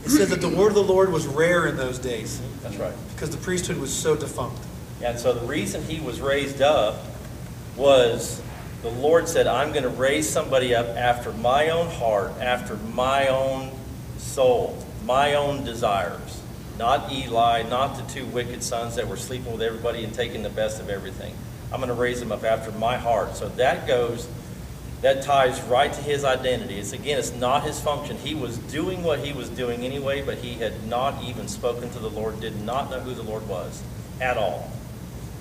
It said that the word of the Lord was rare in those days That's right. because the priesthood was so defunct. And so the reason he was raised up was the Lord said, I'm going to raise somebody up after my own heart, after my own soul, my own desires. Not Eli, not the two wicked sons that were sleeping with everybody and taking the best of everything. I'm going to raise them up after my heart. So that goes, that ties right to his identity. It's again, it's not his function. He was doing what he was doing anyway, but he had not even spoken to the Lord, did not know who the Lord was at all.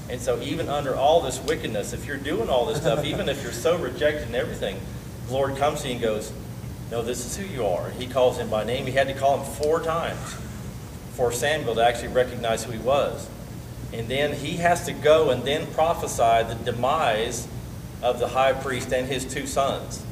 And so even under all this wickedness, if you're doing all this stuff, even if you're so rejected and everything, the Lord comes to you and goes, no, this is who you are. He calls him by name. He had to call him four times for Samuel to actually recognize who he was. And then he has to go and then prophesy the demise of the high priest and his two sons.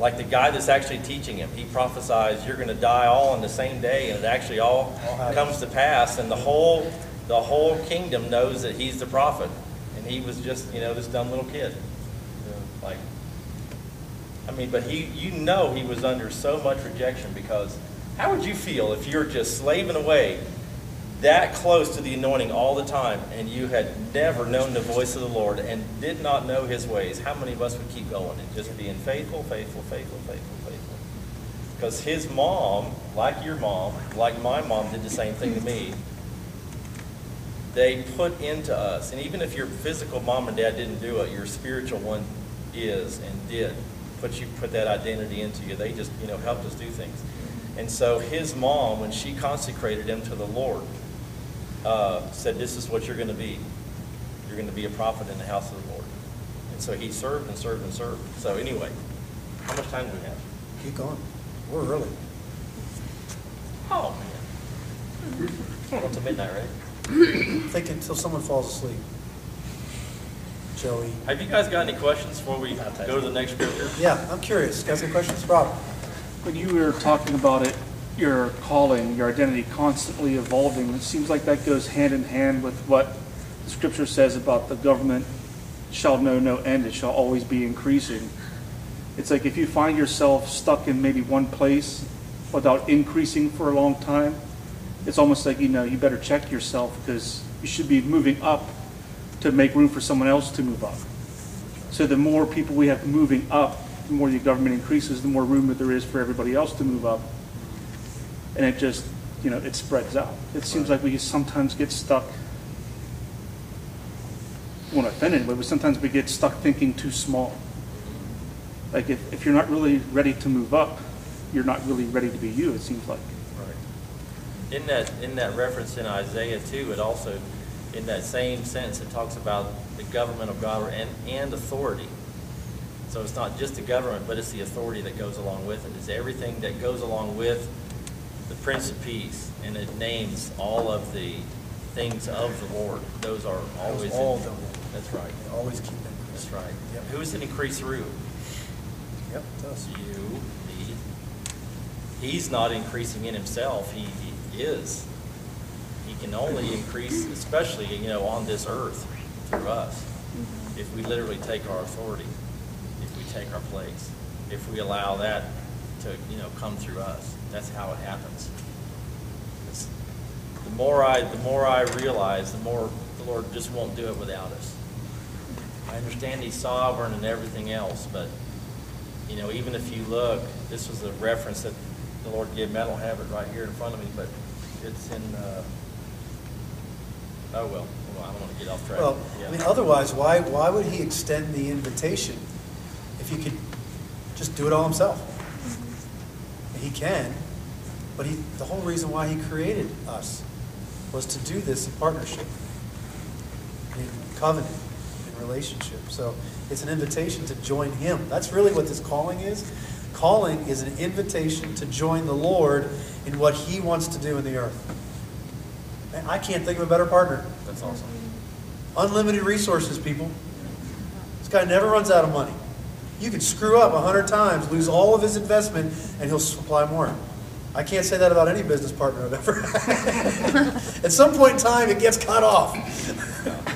Like the guy that's actually teaching him, he prophesies, you're going to die all on the same day, and it actually all All comes to pass, and the whole, the whole kingdom knows that he's the prophet. And he was just, you know, this dumb little kid. Like, I mean, but he, you know he was under so much rejection because how would you feel if you're just slaving away that close to the anointing all the time and you had never known the voice of the Lord and did not know his ways? How many of us would keep going and just being faithful, faithful, faithful, faithful, faithful? Because his mom, like your mom, like my mom did the same thing to me, they put into us, and even if your physical mom and dad didn't do it, your spiritual one is and did put you put that identity into you. They just you know helped us do things. And so his mom, when she consecrated him to the Lord, uh, said, "This is what you're going to be. You're going to be a prophet in the house of the Lord." And so he served and served and served. So anyway, how much time do we have? Keep going. We're early. Oh, man. Up midnight, right? Think until someone falls asleep. Joey. Have you guys got any questions before we go to the next scripture? Yeah, I'm curious. Guys, any questions? Rob? When you were talking about it, your calling, your identity constantly evolving, it seems like that goes hand in hand with what the scripture says about the government shall know no end, it shall always be increasing. It's like if you find yourself stuck in maybe one place without increasing for a long time, it's almost like, you know, you better check yourself because you should be moving up to make room for someone else to move up. So the more people we have moving up, the more the government increases, the more room that there is for everybody else to move up. And it just, you know, it spreads out. It seems like we sometimes get stuck, well, not offended, but we sometimes we get stuck thinking too small. Like if, if you're not really ready to move up, you're not really ready to be you, it seems like. In that, in that reference in Isaiah too, it also, in that same sense, it talks about the government of God and, and authority. So it's not just the government, but it's the authority that goes along with it. It's everything that goes along with the Prince of Peace, and it names all of the things of the Lord. Those are always. all in- the Lord. That's right. They always keep them. That's right. Yep. Who is it increase through? Yep, does. You, me. He's not increasing in himself, he is. He can only increase, especially, you know, on this earth through us. Mm-hmm. If we literally take our authority, if we take our place, if we allow that to, you know, come through us. That's how it happens. It's- The more I, the more I realize, the more the Lord just won't do it without us. I understand He's sovereign and everything else, but you know, even if you look, this was a reference that the Lord gave me. I don't have it right here in front of me, but it's in, uh, oh, well, well, I don't want to get off track. Well, Yeah. I mean, otherwise, why, why would he extend the invitation if he could just do it all himself? He can, but he, the whole reason why he created us was to do this in partnership, in covenant, in relationship. So it's an invitation to join him. That's really what this calling is. Calling is an invitation to join the Lord in what he wants to do in the earth. Man, I can't think of a better partner. That's awesome. Unlimited resources, people. This guy never runs out of money. You could screw up a hundred times, lose all of his investment, and he'll supply more. I can't say that about any business partner I've ever had. At some point in time, it gets cut off.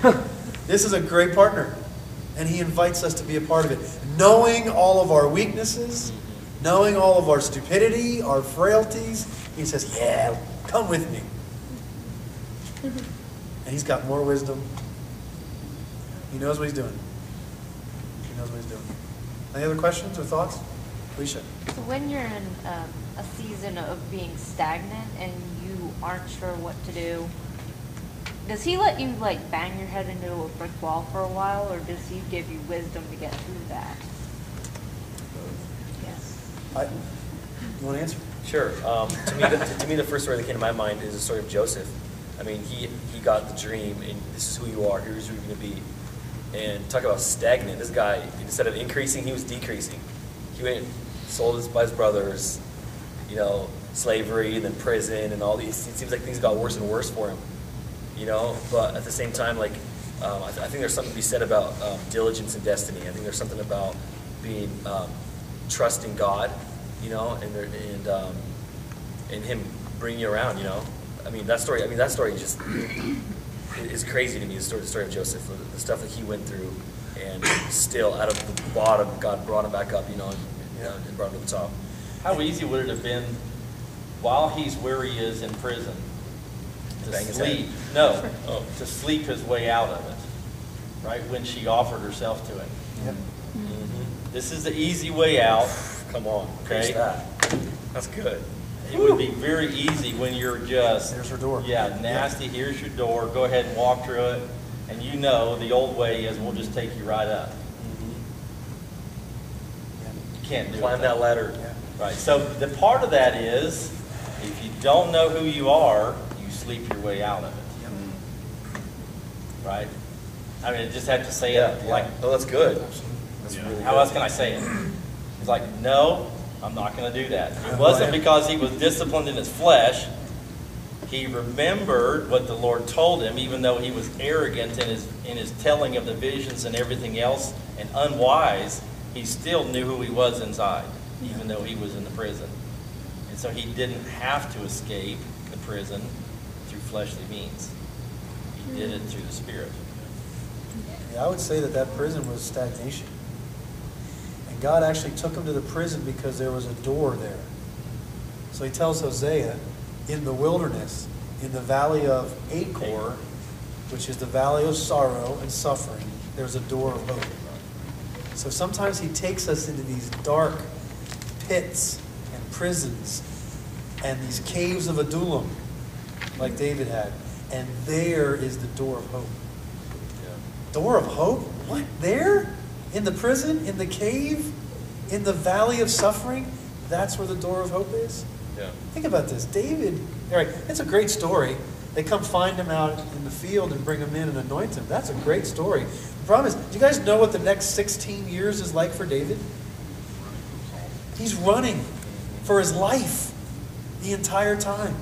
This is a great partner, and he invites us to be a part of it. Knowing all of our weaknesses, knowing all of our stupidity, our frailties, he says, Yeah, come with me. And he's got more wisdom, he knows what he's doing. He knows what he's doing. Any other questions or thoughts? Alicia? So when you're in um, a season of being stagnant and you aren't sure what to do, does he let you like bang your head into a brick wall for a while, or does he give you wisdom to get through that? Yes. I, you want to answer? Sure. Um, to me, the, to me, the first story that came to my mind is the story of Joseph. I mean, he he got the dream, and this is who you are. Here's who you're going to be. And talk about stagnant. This guy, instead of increasing, he was decreasing. He went, sold his by his brothers, you know, slavery, and then prison, and all these. It seems like things got worse and worse for him, you know. But at the same time, like, um, I, th- I think there's something to be said about um, diligence and destiny. I think there's something about being um, trusting God, you know, and and um, and Him bringing you around, you know. I mean, that story. I mean, that story just is crazy to me. The story, the story of Joseph, the, the stuff that he went through, and still out of the bottom, God brought him back up, you know, and, you know, and brought him to the top. How easy would it have been while he's where he is in prison to Bang sleep? No, Oh. to sleep his way out of it, right, when she offered herself to him. Yep. This is the easy way out. Come on, Okay. preach that. That's good. It would be very easy when you're just. There's her door. Yeah, nasty, here's your door, go ahead and walk through it. And you know, the old way is we'll just take you right up. You can't do it. Climb that ladder. Yeah. Right, so the part of that is, if you don't know who you are, you sleep your way out of it. Mm-hmm. Right? I mean, I just have to say Yeah, it yeah. like, oh, that's good. That's really how good. else can I say it? It's like, no, I'm not going to do that. It wasn't because he was disciplined in his flesh. He remembered what the Lord told him, even though he was arrogant in his, in his telling of the visions and everything else and unwise, he still knew who he was inside, even though he was in the prison. And so he didn't have to escape the prison through fleshly means. He did it through the Spirit. Yeah, I would say that that prison was stagnation. God actually took him to the prison because there was a door there. So he tells Hosea, in the wilderness, in the valley of Achor, which is the valley of sorrow and suffering, there's a door of hope. So sometimes he takes us into these dark pits and prisons and these caves of Adullam, like David had. And there is the door of hope. Door of hope? What? There? In the prison? In the cave? In the valley of suffering? That's where the door of hope is? Yeah. Think about this. David, all right, it's a great story. They come find him out in the field and bring him in and anoint him. That's a great story. The problem is, do you guys know what the next 16 years is like for David? He's running for his life the entire time.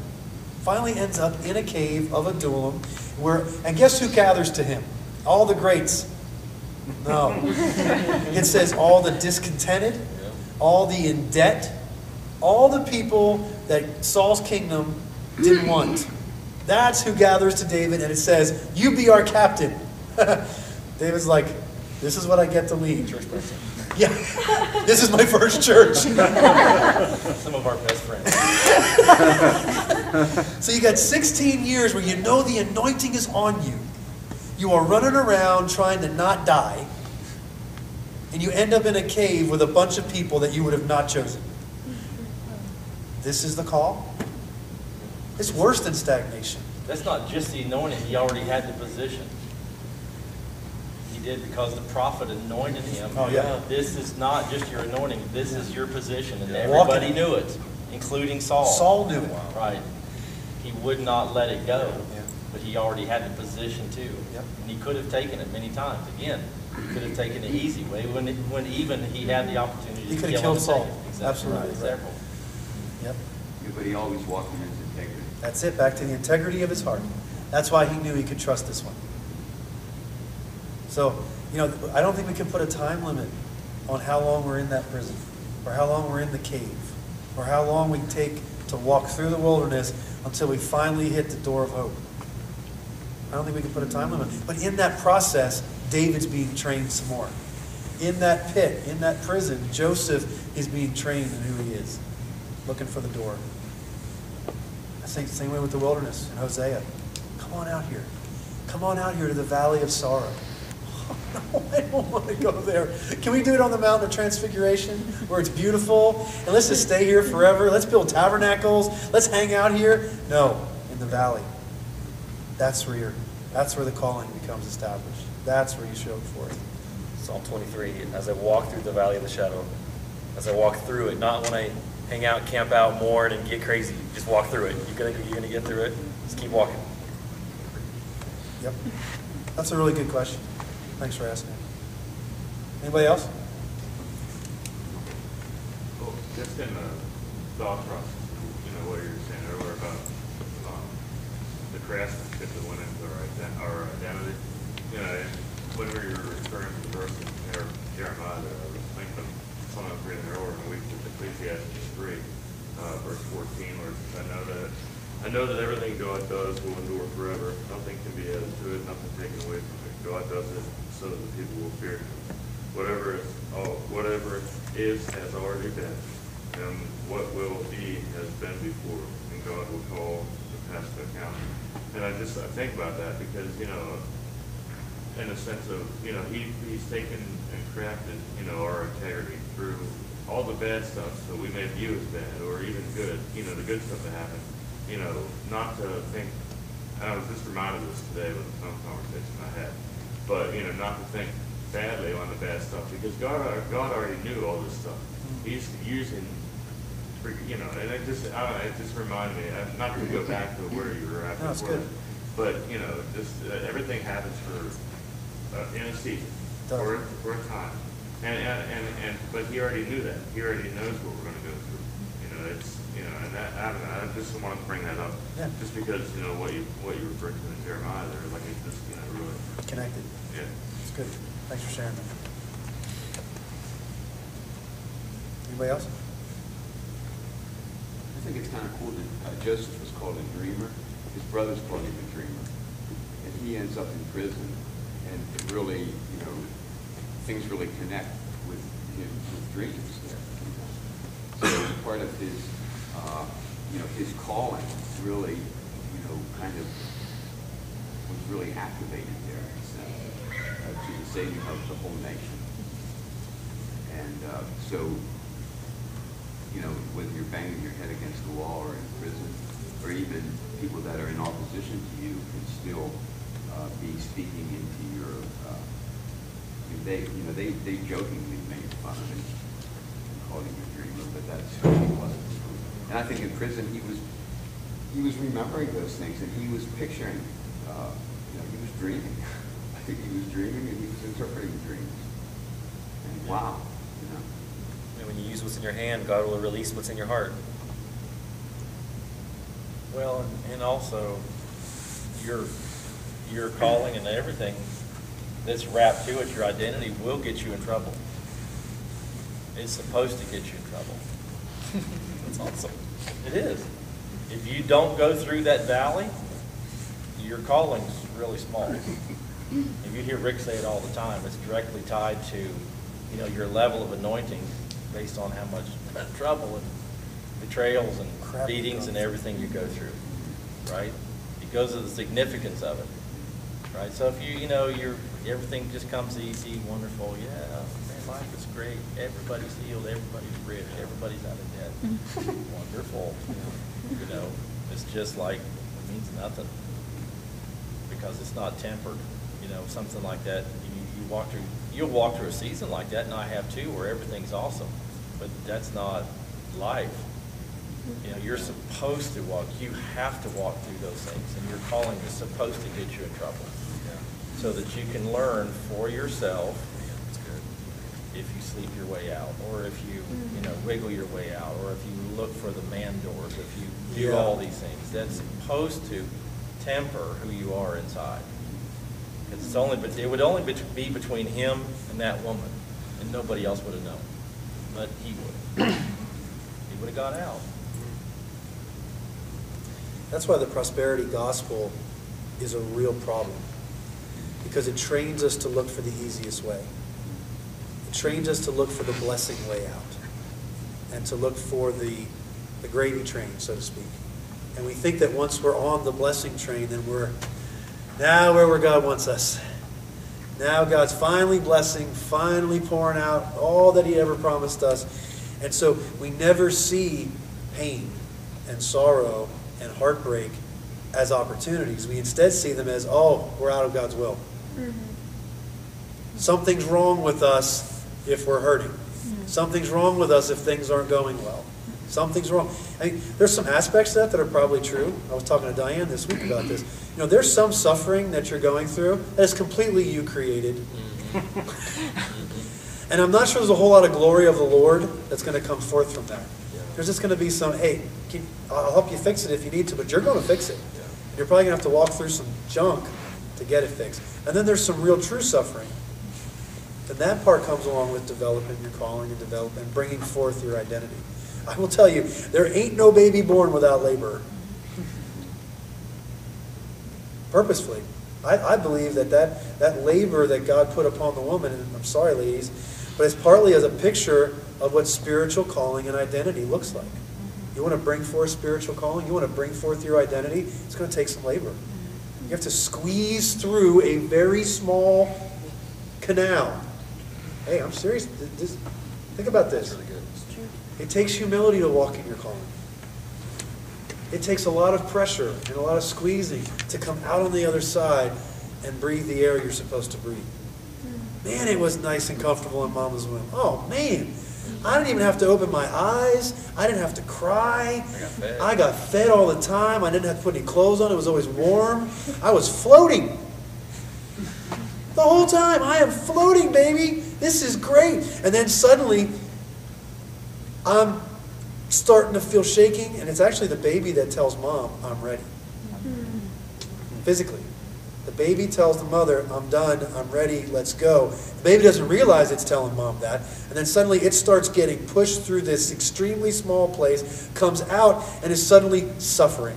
Finally ends up in a cave of Adullam where, and guess who gathers to him? All the greats. No. It says all the discontented, all the in debt, all the people that Saul's kingdom didn't want. That's who gathers to David, and it says, You be our captain. David's like, This is what I get to lead. Church person. Yeah, this is my first church. Some of our best friends. So you got 16 years where you know the anointing is on you. You are running around trying to not die, and you end up in a cave with a bunch of people that you would have not chosen. This is the call? It's worse than stagnation. That's not just the anointing, he already had the position. He did because the prophet anointed him. Oh, yeah. This is not just your anointing, this is your position, and Yeah. Everybody it. knew it, including Saul. Saul knew it. Right. He would not let it go, Yeah. But he already had the position too. Yep. And he could have taken it many times. Again, he could have taken the easy way when, when even he had the opportunity He to could have kill killed Saul. and take it. Exactly. Absolutely, right. Several. Yep. Yeah, But he always walked in his integrity. That's it, back to the integrity of his heart. That's why he knew he could trust this one. So, you know, I don't think we can put a time limit on how long we're in that prison, or how long we're in the cave, or how long we take to walk through the wilderness until we finally hit the door of hope. I don't think we can put a time limit. But in that process, David's being trained some more. In that pit, in that prison, Joseph is being trained in who he is, looking for the door. I think the same way with the wilderness in Hosea. Come on out here. Come on out here to the valley of sorrow. no, I don't want to go there. Can we do it on the mountain of transfiguration where it's beautiful? And let's just stay here forever. Let's build tabernacles. Let's hang out here. No, in the valley. That's where you're, that's where the calling becomes established. That's where you show forth. Psalm 23, as I walk through the valley of the shadow, as I walk through it, not when I hang out, camp out, mourn, and get crazy. Just walk through it. You're gonna, you're gonna get through it. Just keep walking. Yep. That's a really good question. Thanks for asking. Anybody else? Well, just in the thought process, you know, what you were saying earlier about um, the went into our, ident- our identity, you know, and whenever you're referring to the verse in Jer- Jeremiah, I was thinking, something I was reading earlier in the week, with Ecclesiastes three, uh, verse fourteen, where it says, I know that, I know that everything God does will endure forever, nothing can be added to it, nothing taken away from it. God does it so that the people will fear him whatever is, oh, whatever is has already been, and what will be has been before, and God will call the past to account. And I just, I think about that because, you know, in a sense of, you know, he, he's taken and crafted, you know, our integrity through all the bad stuff that we may view as bad, or even good, you know, the good stuff that happened, you know, not to think, I was just reminded of this today with some conversation I had, but, you know, not to think badly on the bad stuff, because God, God already knew all this stuff. Mm-hmm. He's using, you know, and it just, I don't know, it just reminded me, uh, not to go back to where you were at No, it's before, good. but, you know, just, uh, everything happens for, uh, in a season, Does. for, for a time. And, and, and, and, but he already knew that. He already knows what we're gonna go through. You know, it's, you know, and that, I don't know, I just wanted to bring that up. Yeah. Just because, you know, what you, what you referred to in Jeremiah there, like it just, you know, really, Connected. yeah. It's good. Thanks for sharing that. Anybody else? I think it's kind of cool that uh, Joseph was called a dreamer. His brothers called him a dreamer. And he ends up in prison, and it really, you know, things really connect with him with dreams there. So part of his, uh, you know, his calling really, you know, kind of was really activated there uh, to the saving of the whole nation. And uh, so, you know, whether you're banging your head against the wall or in prison, or even people that are in opposition to you can still uh, be speaking into your, uh, I mean, they, you know, they, they jokingly made fun of him and called him a dreamer, but that's who he was. And I think in prison, he was, he was remembering those things, and he was picturing, uh, you know, he was dreaming. I think he was dreaming, and he was interpreting dreams. And wow, you know. When you use what's in your hand, God will release what's in your heart. Well, and- and also, your, your calling and everything that's wrapped to it, your identity will get you in trouble. It's supposed to get you in trouble. That's awesome. It is. If you don't go through that valley, your calling's really small. If you hear Rick say it all the time, it's directly tied to, you know, your level of anointing based on how much trouble and betrayals and Crap beatings and everything you go through, right? Because of the significance of it, right? So if you, you know, you're, everything just comes easy, wonderful, yeah, man, life is great, everybody's healed, everybody's rich, everybody's out of debt, mm-hmm. wonderful. You know, it's just like, it means nothing, because it's not tempered, you know, something like that. You, you walk through, you'll walk through a season like that, and I have too, where everything's awesome, but that's not life. You know, you're supposed to walk, you have to walk through those things, and your calling is supposed to get you in trouble. So that you can learn for yourself if you sleep your way out, or if you, you know, wiggle your way out, or if you look for the man doors, if you do Yeah. all these things. That's supposed to temper who you are inside. 'Cause It's only, but it would only be between him and that woman, and nobody else would have known. But he would. He would have got out. That's why the prosperity gospel is a real problem. Because it trains us to look for the easiest way. It trains us to look for the blessing way out. And to look for the, the gravy train, so to speak. And we think that once we're on the blessing train, then we're now we're where God wants us. Now God's finally blessing, finally pouring out all that He ever promised us. And so we never see pain and sorrow and heartbreak as opportunities. We instead see them as, oh, we're out of God's will. Mm-hmm. Something's wrong with us if we're hurting. Mm-hmm. Something's wrong with us if things aren't going well. Something's wrong. I mean, there's some aspects of that that are probably true. I was talking to Diane this week about this. You know, there's some suffering that you're going through that is completely you created. Mm-hmm. And I'm not sure there's a whole lot of glory of the Lord that's going to come forth from that. There's just going to be some, hey, keep, I'll help you fix it if you need to, but you're going to fix it. You're probably going to have to walk through some junk to get it fixed. And then there's some real true suffering. And that part comes along with developing your calling and developing, bringing forth your identity. I will tell you, there ain't no baby born without labor. Purposefully. I, I believe that, that that labor that God put upon the woman, and I'm sorry, ladies, but it's partly as a picture of what spiritual calling and identity looks like. You want to bring forth spiritual calling? You want to bring forth your identity? It's going to take some labor. You have to squeeze through a very small canal. Hey, I'm serious. Th- this- think about this. It takes humility to walk in your calling. It takes a lot of pressure and a lot of squeezing to come out on the other side and breathe the air you're supposed to breathe. Man, it was nice and comfortable in Mama's womb. Oh, man. I didn't even have to open my eyes. I didn't have to cry. I got fed. I got fed all the time. I didn't have to put any clothes on. It was always warm. I was floating. The whole time. I am floating, baby. This is great. And then suddenly, I'm starting to feel shaking, and it's actually the baby that tells mom, I'm ready. Hmm. Physically. The baby tells the mother, I'm done, I'm ready, let's go. The baby doesn't realize it's telling mom that, and then suddenly it starts getting pushed through this extremely small place, comes out, and is suddenly suffering.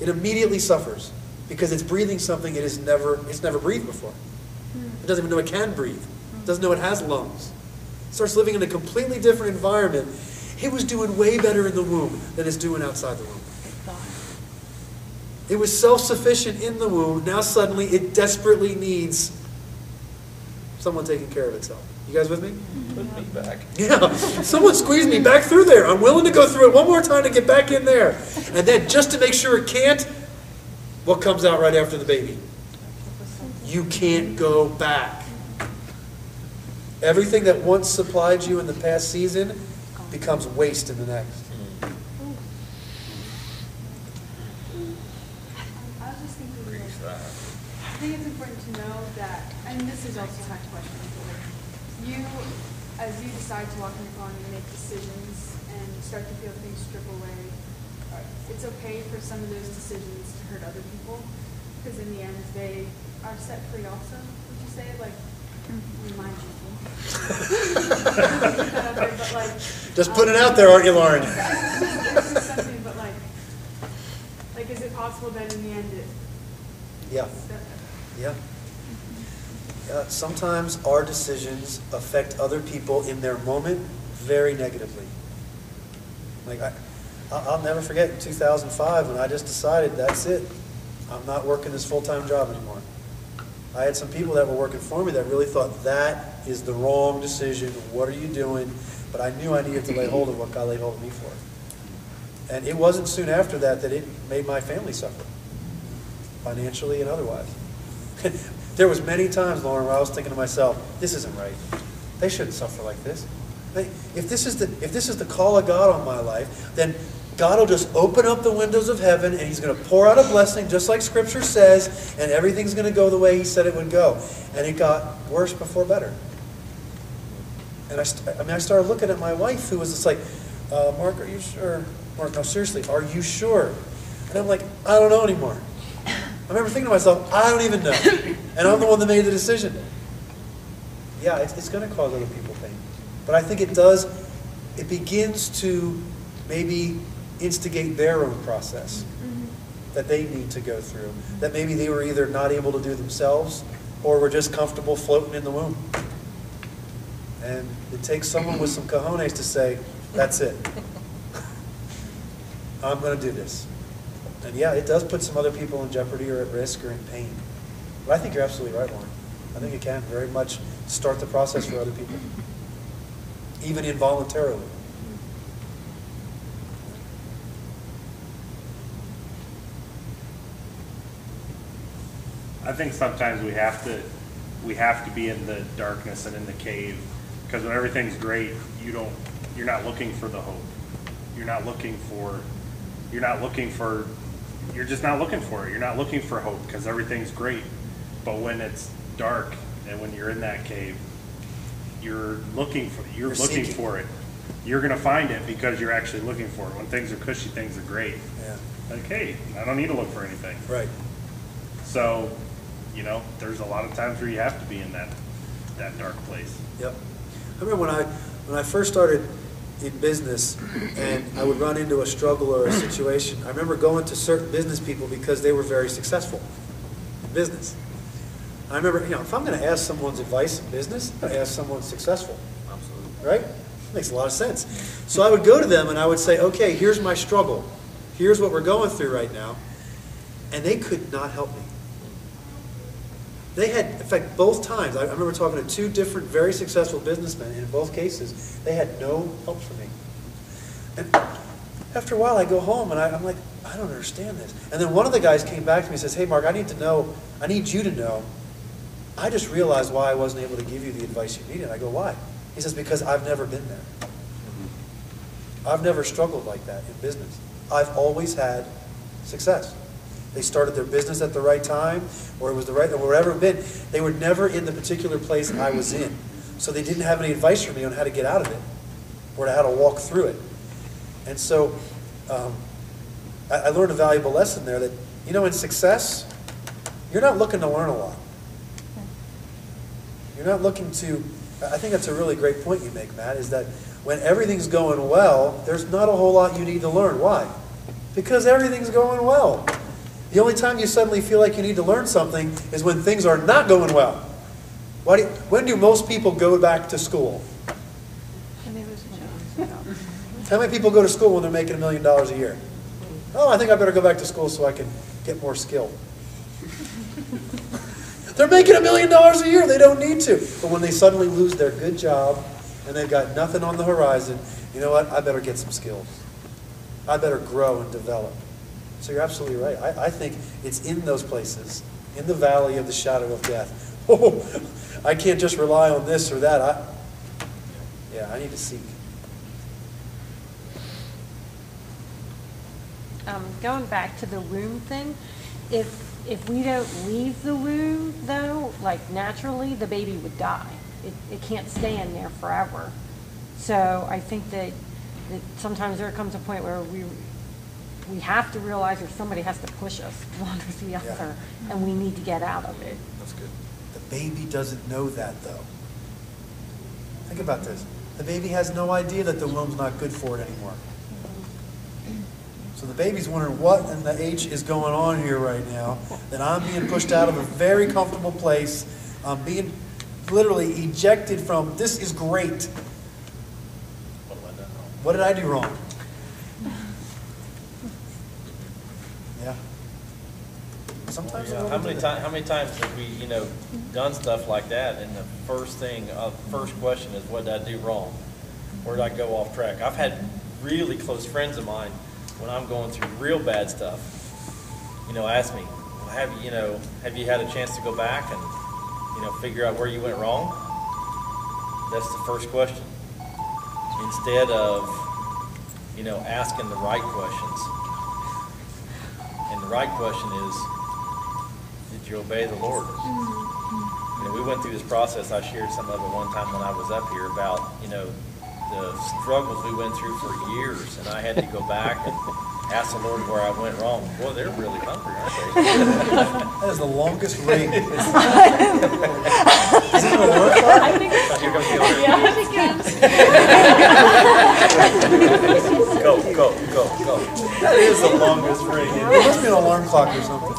It immediately suffers because it's breathing something it has never, it's never breathed before. Hmm. It doesn't even know it can breathe. It doesn't know it has lungs. Starts living in a completely different environment. It was doing way better in the womb than it's doing outside the womb. It was self-sufficient in the womb. Now suddenly it desperately needs someone taking care of itself. You guys with me? Put me back. Yeah. Someone squeeze me back through there. I'm willing to go through it one more time to get back in there. And then just to make sure it can't, what comes out right after the baby? You can't go back. Everything that once supplied you in the past season becomes waste in the next. I was just thinking, like, that. I think it's important to know that, and this is also my question, so you, as you decide to walk in the calling and make decisions and start to feel things strip away, uh, it's okay for some of those decisions to hurt other people, because in the end, they are set free also, would you say, like, remind people? But like. Just putting it out there, aren't you, Lauren? Something, but like, like, is it possible that in the end it, Yeah. Yeah. Yeah, sometimes our decisions affect other people in their moment very negatively. Like, I, I- I'll never forget in 2005 when I just decided, that's it. I'm not working this full-time job anymore. I had some people that were working for me that really thought, that is the wrong decision, what are you doing? But I knew I needed to lay hold of what God laid hold of me for. And it wasn't soon after that that it made my family suffer financially and otherwise. there was many times, Lauren, where I was thinking to myself, this isn't right. They shouldn't suffer like this. If this is the if this is the call of God on my life, then God will just open up the windows of heaven and He's going to pour out a blessing, just like Scripture says, and everything's going to go the way He said it would go. And it got worse before better. And I, st- I mean, I started looking at my wife, who was just like, uh, Mark, are you sure? Mark, no, seriously, are you sure? And I'm like, I don't know anymore. I remember thinking to myself, I don't even know. And I'm the one that made the decision. Yeah, it's, it's going to cause other people pain. But I think it does, it begins to maybe instigate their own process that they need to go through. That maybe they were either not able to do themselves or were just comfortable floating in the womb. And it takes someone with some cojones to say, that's it. I'm going to do this. And yeah, it does put some other people in jeopardy or at risk or in pain. But I think you're absolutely right, Lauren. I think it can very much start the process for other people, even involuntarily. I think sometimes we have to, we have to be in the darkness and in the cave, because when everything's great, you don't, you're not looking for the hope. You're not looking for, you're not looking for, you're just not looking for it. You're not looking for hope, because everything's great. But when it's dark and when you're in that cave, you're looking for, you're You're looking seeking. for it. You're gonna find it because you're actually looking for it. When things are cushy, things are great. Yeah, Like, hey, I don't need to look for anything. right. So, you know, there's a lot of times where you have to be in that, that dark place. Yep. I remember when I, when I first started in business and I would run into a struggle or a situation, I remember going to certain business people because they were very successful in business. I remember, you know, if I'm going to ask someone's advice in business, I'm going to ask someone successful, Absolutely. right? Makes a lot of sense. So I would go to them and I would say, okay, here's my struggle. Here's what we're going through right now. And they could not help me. They had, in fact, both times, I I remember talking to two different, very successful businessmen, and in both cases, they had no help for me. And after a while, I go home and I, I'm like, I don't understand this. And then one of the guys came back to me and says, Hey, Mark, I need to know, I need you to know. I just realized why I wasn't able to give you the advice you needed. I go, Why? He says, Because I've never been there. Mm-hmm. I've never struggled like that in business. I've always had success. They started their business at the right time, or it was the right, or whatever it been. They were never in the particular place I was in. so they didn't have any advice for me on how to get out of it or how to walk through it. And so um, I, I learned a valuable lesson there that, you know, in success, you're not looking to learn a lot. You're not looking to, I think that's a really great point you make, Matt, is that when everything's going well, there's not a whole lot you need to learn. Why? Because everything's going well. The only time you suddenly feel like you need to learn something is when things are not going well. Why do, when do most people go back to school? How many people go to school when they're making a million dollars a year? Oh, I think I better go back to school so I can get more skill. they're making a million dollars a year. They don't need to. But when they suddenly lose their good job and they've got nothing on the horizon, you know what? I better get some skills. I better grow and develop. So you're absolutely right. I, I think it's in those places, in the valley of the shadow of death. Oh, I can't just rely on this or that. I, yeah, I need to seek. Um, going back to the womb thing, if, if we don't leave the womb though, like naturally, the baby would die. It, it can't stay in there forever. So I think that, that sometimes there comes a point where we, we have to realize or somebody has to push us one or the Yeah. other, and we need to get out of it. That's good. The baby doesn't know that, though. Think about this. The baby has no idea that the womb's not good for it anymore. So the baby's wondering what in the H is going on here right now, that I'm being pushed out of a very comfortable place. I'm being literally ejected from, this is great. What have I done wrong? What did I do wrong? Yeah. Sometimes I Yeah, don't How do many that. times, how many times have we, you know, done stuff like that, and the first thing, uh, first question is, what did I do wrong? Where did I go off track? I've had really close friends of mine, when I'm going through real bad stuff, you know, ask me, "Well, have you, you know, have you had a chance to go back and, you know, figure out where you went wrong? That's the first question. Instead of, you know, asking the right questions. And the right question is, you obey the Lord? Mm-hmm. You know, we went through this process, I shared some of it one time when I was up here about, you know, the struggles we went through for years, and I had to go back and ask the Lord where I went wrong. Boy, they're really hungry, aren't they? That is the longest ring. Is it an alarm clock? Here comes the owner. Go, go, go, go. That is the longest ring. It must be an alarm clock or something.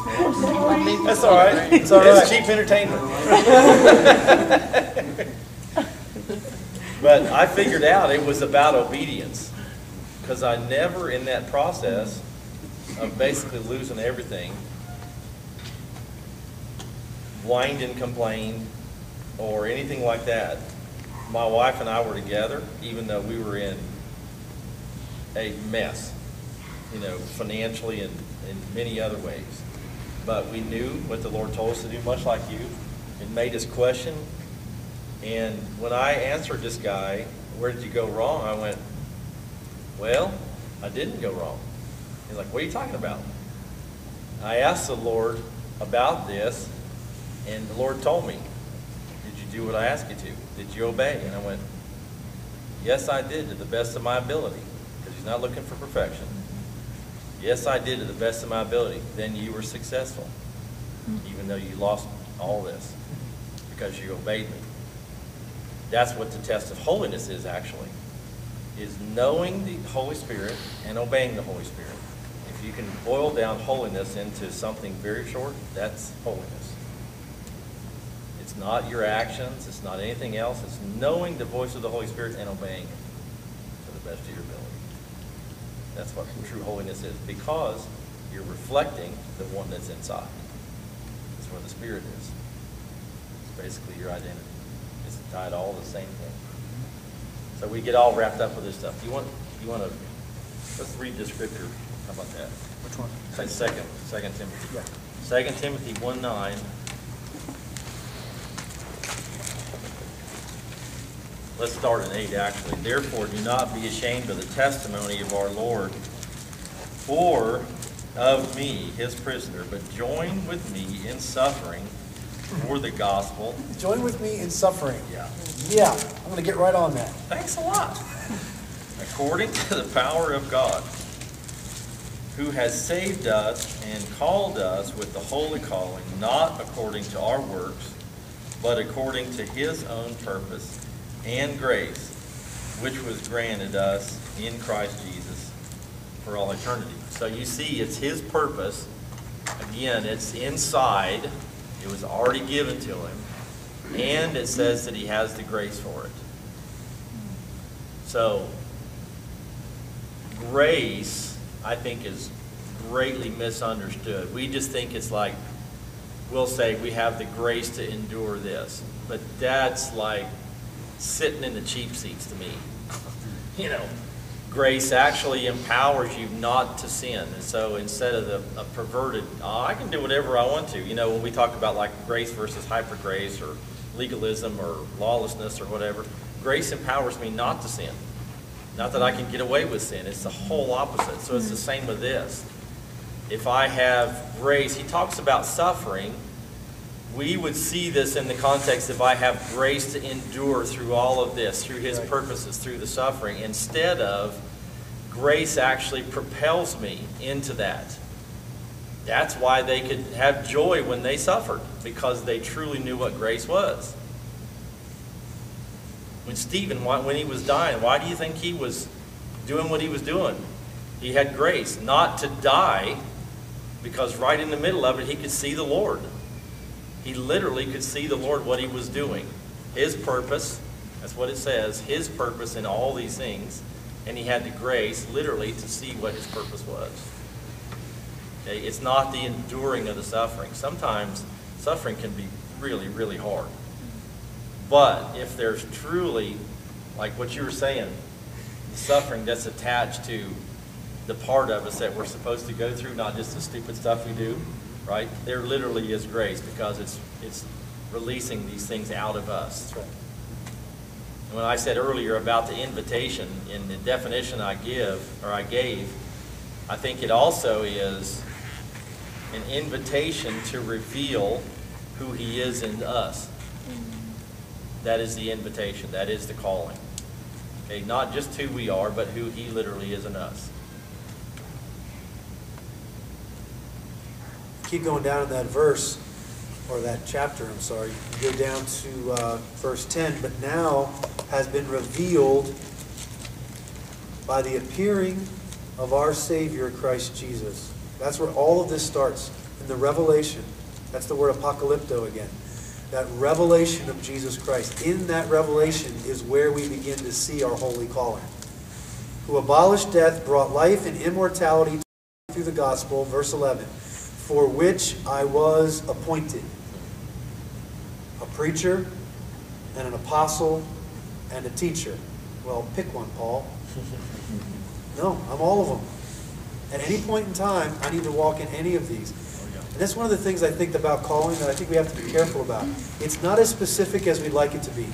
That's all right. It's all right. It's cheap entertainment. But I figured out it was about obedience, because I never in that process of basically losing everything, whined and complained, or anything like that. My wife and I were together, even though we were in a mess, you know, financially and in many other ways. But we knew what the Lord told us to do, much like you. It made us question. And when I answered this guy, where did you go wrong? I went, well, I didn't go wrong. He's like, what are you talking about? I asked the Lord about this, and the Lord told me, did you do what I asked you to? Did you obey? And I went, yes, I did to the best of my ability, because he's not looking for perfection. Yes, I did to the best of my ability. Then you were successful, even though you lost all this, because you obeyed me. That's what the test of holiness is actually, is knowing the Holy Spirit and obeying the Holy Spirit. If you can boil down holiness into something very short, that's holiness. It's not your actions, it's not anything else, it's knowing the voice of the Holy Spirit and obeying it to the best of your ability. That's what true holiness is, because you're reflecting the one that's inside. That's where the Spirit is. It's basically your identity. It's tied all the same thing. So we get all wrapped up with this stuff. You want, you want to, let's read the scripture. How about that? Which one? Say second, second Timothy. Yeah. Second Timothy one nine. Let's start in eight, actually. Therefore, do not be ashamed of the testimony of our Lord, for of me, his prisoner, but join with me in suffering for the gospel. Join with me in suffering. Yeah. Yeah, I'm going to get right on that. Thanks a lot. According to the power of God, who has saved us and called us with the holy calling, not according to our works, but according to his own purpose and grace, which was granted us in Christ Jesus for all eternity. So you see, it's his purpose. Again, it's inside. It was already given to him. And it says that he has the grace for it. So, grace, I think, is greatly misunderstood. We just think it's like, we'll say we have the grace to endure this. But that's like sitting in the cheap seats to me. you know, grace actually empowers you not to sin. And so instead of the a perverted, oh, I can do whatever I want to. You know, when we talk about like grace versus hyper grace or legalism or lawlessness or whatever, grace empowers me not to sin. Not that I can get away with sin. It's the whole opposite. So it's the mm-hmm. same with this. If I have grace, he talks about suffering. We would see this in the context if I have grace to endure through all of this, through his purposes, through the suffering, instead of grace actually propels me into that. That's why they could have joy when they suffered, because they truly knew what grace was. When Stephen, when he was dying, why do you think he was doing what he was doing? He had grace, not to die, because right in the middle of it, he could see the Lord. He literally could see the Lord, what he was doing. His purpose, that's what it says, his purpose in all these things. And he had the grace, literally, to see what his purpose was. Okay, It's not the enduring of the suffering. Sometimes suffering can be really, really hard. But if there's truly, like what you were saying, the suffering that's attached to the part of us that we're supposed to go through, not just the stupid stuff we do, right? There literally is grace because it's, it's releasing these things out of us. Right. When I said earlier about the invitation, in the definition I give, or I gave, I think it also is an invitation to reveal who he is in us. That is the invitation, that is the calling. Okay, not just who we are, but who he literally is in us. Keep going down in that verse, or that chapter, I'm sorry. You go down to uh, verse 10. But now has been revealed by the appearing of our Savior, Christ Jesus. That's where all of this starts, in the revelation. That's the word apocalypto again. That revelation of Jesus Christ. In that revelation is where we begin to see our holy calling. Who abolished death, brought life and immortality through the gospel, verse 11, for which I was appointed. A preacher and an apostle and a teacher. Well, pick one, Paul. No, I'm all of them. At any point in time, I need to walk in any of these. And that's one of the things I think about calling that I think we have to be careful about. It's not as specific as we'd like it to be.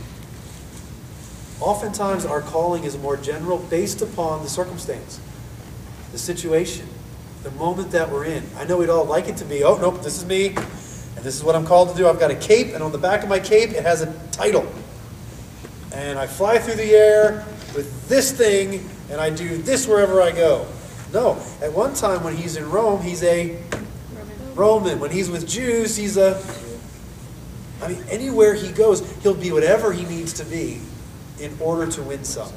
Oftentimes, our calling is more general based upon the circumstance, the situation, the moment that we're in. I know we'd all like it to be, oh, nope, this is me, this is what I'm called to do. I've got a cape, and on the back of my cape, it has a title. And I fly through the air with this thing, and I do this wherever I go. No, at one time when he's in Rome, he's a Roman. When he's with Jews, he's a. I mean, anywhere he goes, he'll be whatever he needs to be in order to win some.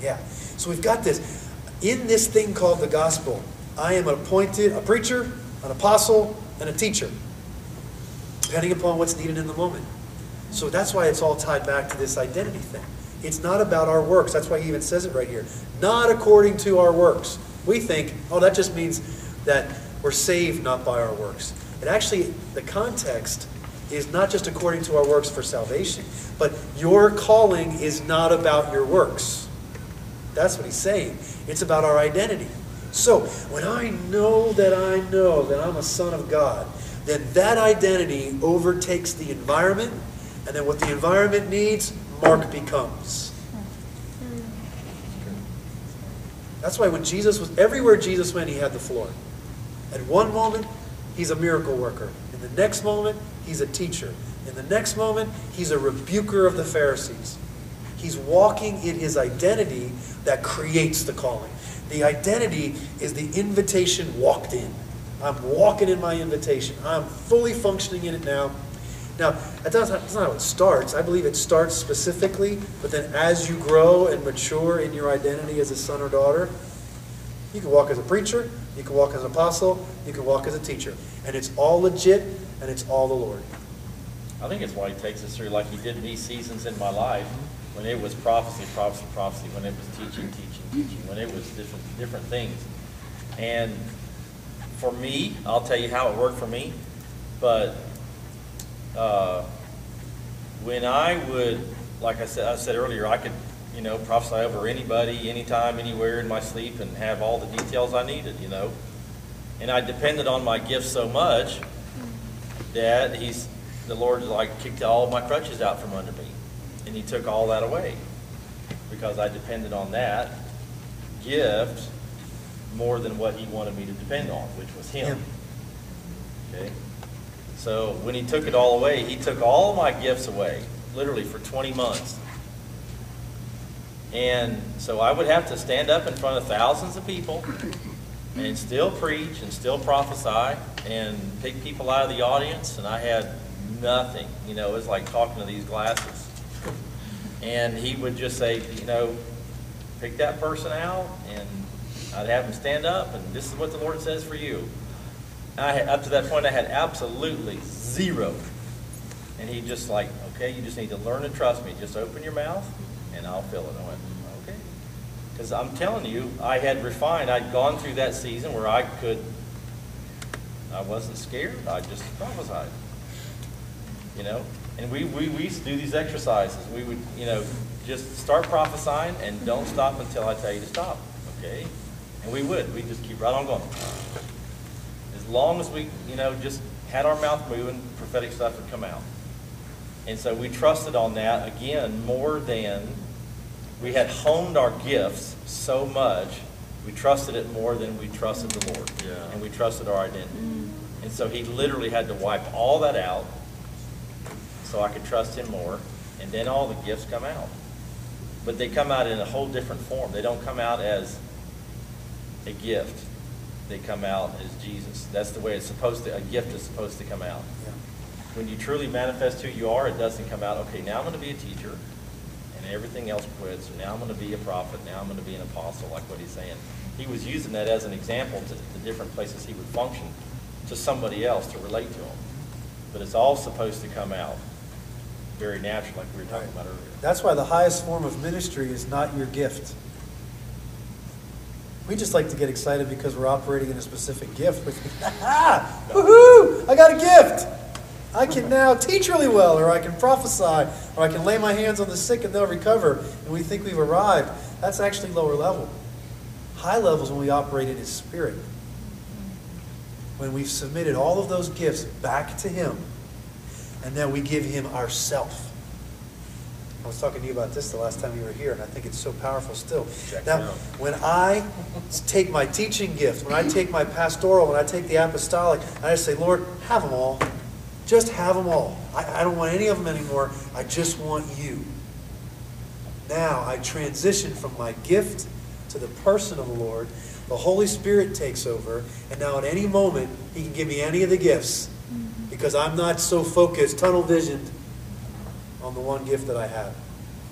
Yeah. So we've got this. In this thing called the gospel, I am appointed a preacher, an apostle, and a teacher, depending upon what's needed in the moment. So that's why it's all tied back to this identity thing. It's not about our works. That's why he even says it right here. Not according to our works. We think, oh, that just means that we're saved not by our works. And actually, the context is not just according to our works for salvation, but your calling is not about your works. That's what he's saying. It's about our identity. So, when I know that I know that I'm a son of God, then that identity overtakes the environment, and then what the environment needs, Mark becomes. That's why when Jesus was, everywhere Jesus went, he had the floor. At one moment, he's a miracle worker. In the next moment, he's a teacher. In the next moment, he's a rebuker of the Pharisees. He's walking in his identity that creates the calling. The identity is the invitation walked in. I'm walking in my invitation. I'm fully functioning in it now. Now, that doesn't, that's not how it starts. I believe it starts specifically, but then as you grow and mature in your identity as a son or daughter, you can walk as a preacher, you can walk as an apostle, you can walk as a teacher. And it's all legit and it's all the Lord. I think it's why he takes us through like he did these seasons in my life, when it was prophecy, prophecy, prophecy, when it was teaching, teaching, teaching, when it was different, different things. And for me, I'll tell you how it worked for me, but uh, when I would, like I said, I said earlier, I could, you know, prophesy over anybody, anytime, anywhere in my sleep and have all the details I needed, you know. And I depended on my gifts so much that he's, the Lord like kicked all my crutches out from under me. And he took all that away because I depended on that gift more than what he wanted me to depend on, which was him. Okay? So when he took it all away, he took all my gifts away, literally for 20 months. And so I would have to stand up in front of thousands of people and still preach and still prophesy and pick people out of the audience. And I had nothing. You know, it was like talking to these glasses. And he would just say, you know, pick that person out, and I'd have them stand up, and this is what the Lord says for you. I had, up to that point, I had absolutely zero. And he just like, okay, you just need to learn to trust me. Just open your mouth, and I'll fill it. I went, okay. Because I'm telling you, I had refined. I'd gone through that season where I could, I wasn't scared. I just prophesied. You know, and we, we, we used to do these exercises. We would, you know, just start prophesying and don't stop until I tell you to stop. Okay? And we would. We'd just keep right on going. As long as we, you know, just had our mouth moving, prophetic stuff would come out. And so we trusted on that again more than we had honed our gifts so much. We trusted it more than we trusted the Lord. Yeah. And we trusted our identity. Mm-hmm. And so he literally had to wipe all that out so I could trust him more. And then all the gifts come out. But they come out in a whole different form. They don't come out as a gift. They come out as Jesus. That's the way it's supposed to, a gift is supposed to come out. Yeah. When you truly manifest who you are, it doesn't come out, okay, now I'm going to be a teacher, and everything else quits, or now I'm going to be a prophet, now I'm going to be an apostle, like what he's saying. He was using that as an example to the different places he would function to somebody else to relate to him. But it's all supposed to come out very natural, like we were talking about earlier. That's why the highest form of ministry is not your gift. We just like to get excited because we're operating in a specific gift. We think, ah, woohoo, I got a gift. I can now teach really well, or I can prophesy, or I can lay my hands on the sick and they'll recover. And we think we've arrived. That's actually lower level. High levels when we operate in His Spirit. When we've submitted all of those gifts back to Him, and then we give Him ourself. I was talking to you about this the last time you were here, and I think it's so powerful still. Check now, when I take my teaching gift, when I take my pastoral, when I take the apostolic, I just say, Lord, have them all. Just have them all. I, I don't want any of them anymore. I just want you. Now I transition from my gift to the person of the Lord. The Holy Spirit takes over, and now at any moment, He can give me any of the gifts because I'm not so focused, tunnel visioned on the one gift that I have.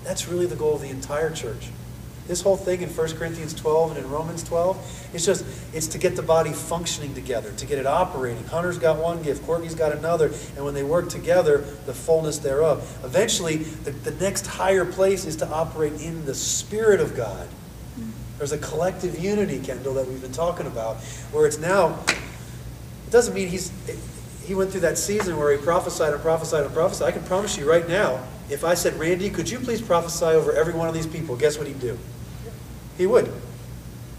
That's really the goal of the entire church. This whole thing in 1 Corinthians 12 and in Romans 12, it's just, it's to get the body functioning together, to get it operating. Hunter's got one gift, Courtney's got another, and when they work together, the fullness thereof. Eventually, the, the next higher place is to operate in the Spirit of God. There's a collective unity, Kendall, that we've been talking about, where it's now, it doesn't mean he's, he went through that season where he prophesied and prophesied and prophesied. I can promise you right now, if I said, Randy, could you please prophesy over every one of these people? Guess what he'd do? He would.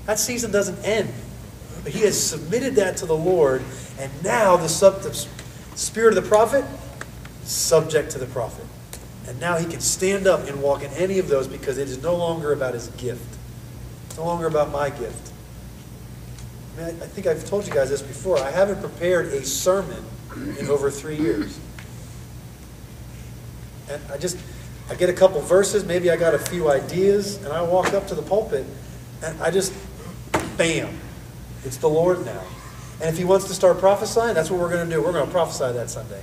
That season doesn't end. But he has submitted that to the Lord, and now the, sub, the spirit of the prophet, subject to the prophet. And now he can stand up and walk in any of those because it is no longer about his gift. It's no longer about my gift. I mean, I think I've told you guys this before, I haven't prepared a sermon in over three years. And I just, I get a couple verses, maybe I got a few ideas, and I walk up to the pulpit, and I just, bam, it's the Lord now. And if he wants to start prophesying, that's what we're going to do. We're going to prophesy that Sunday.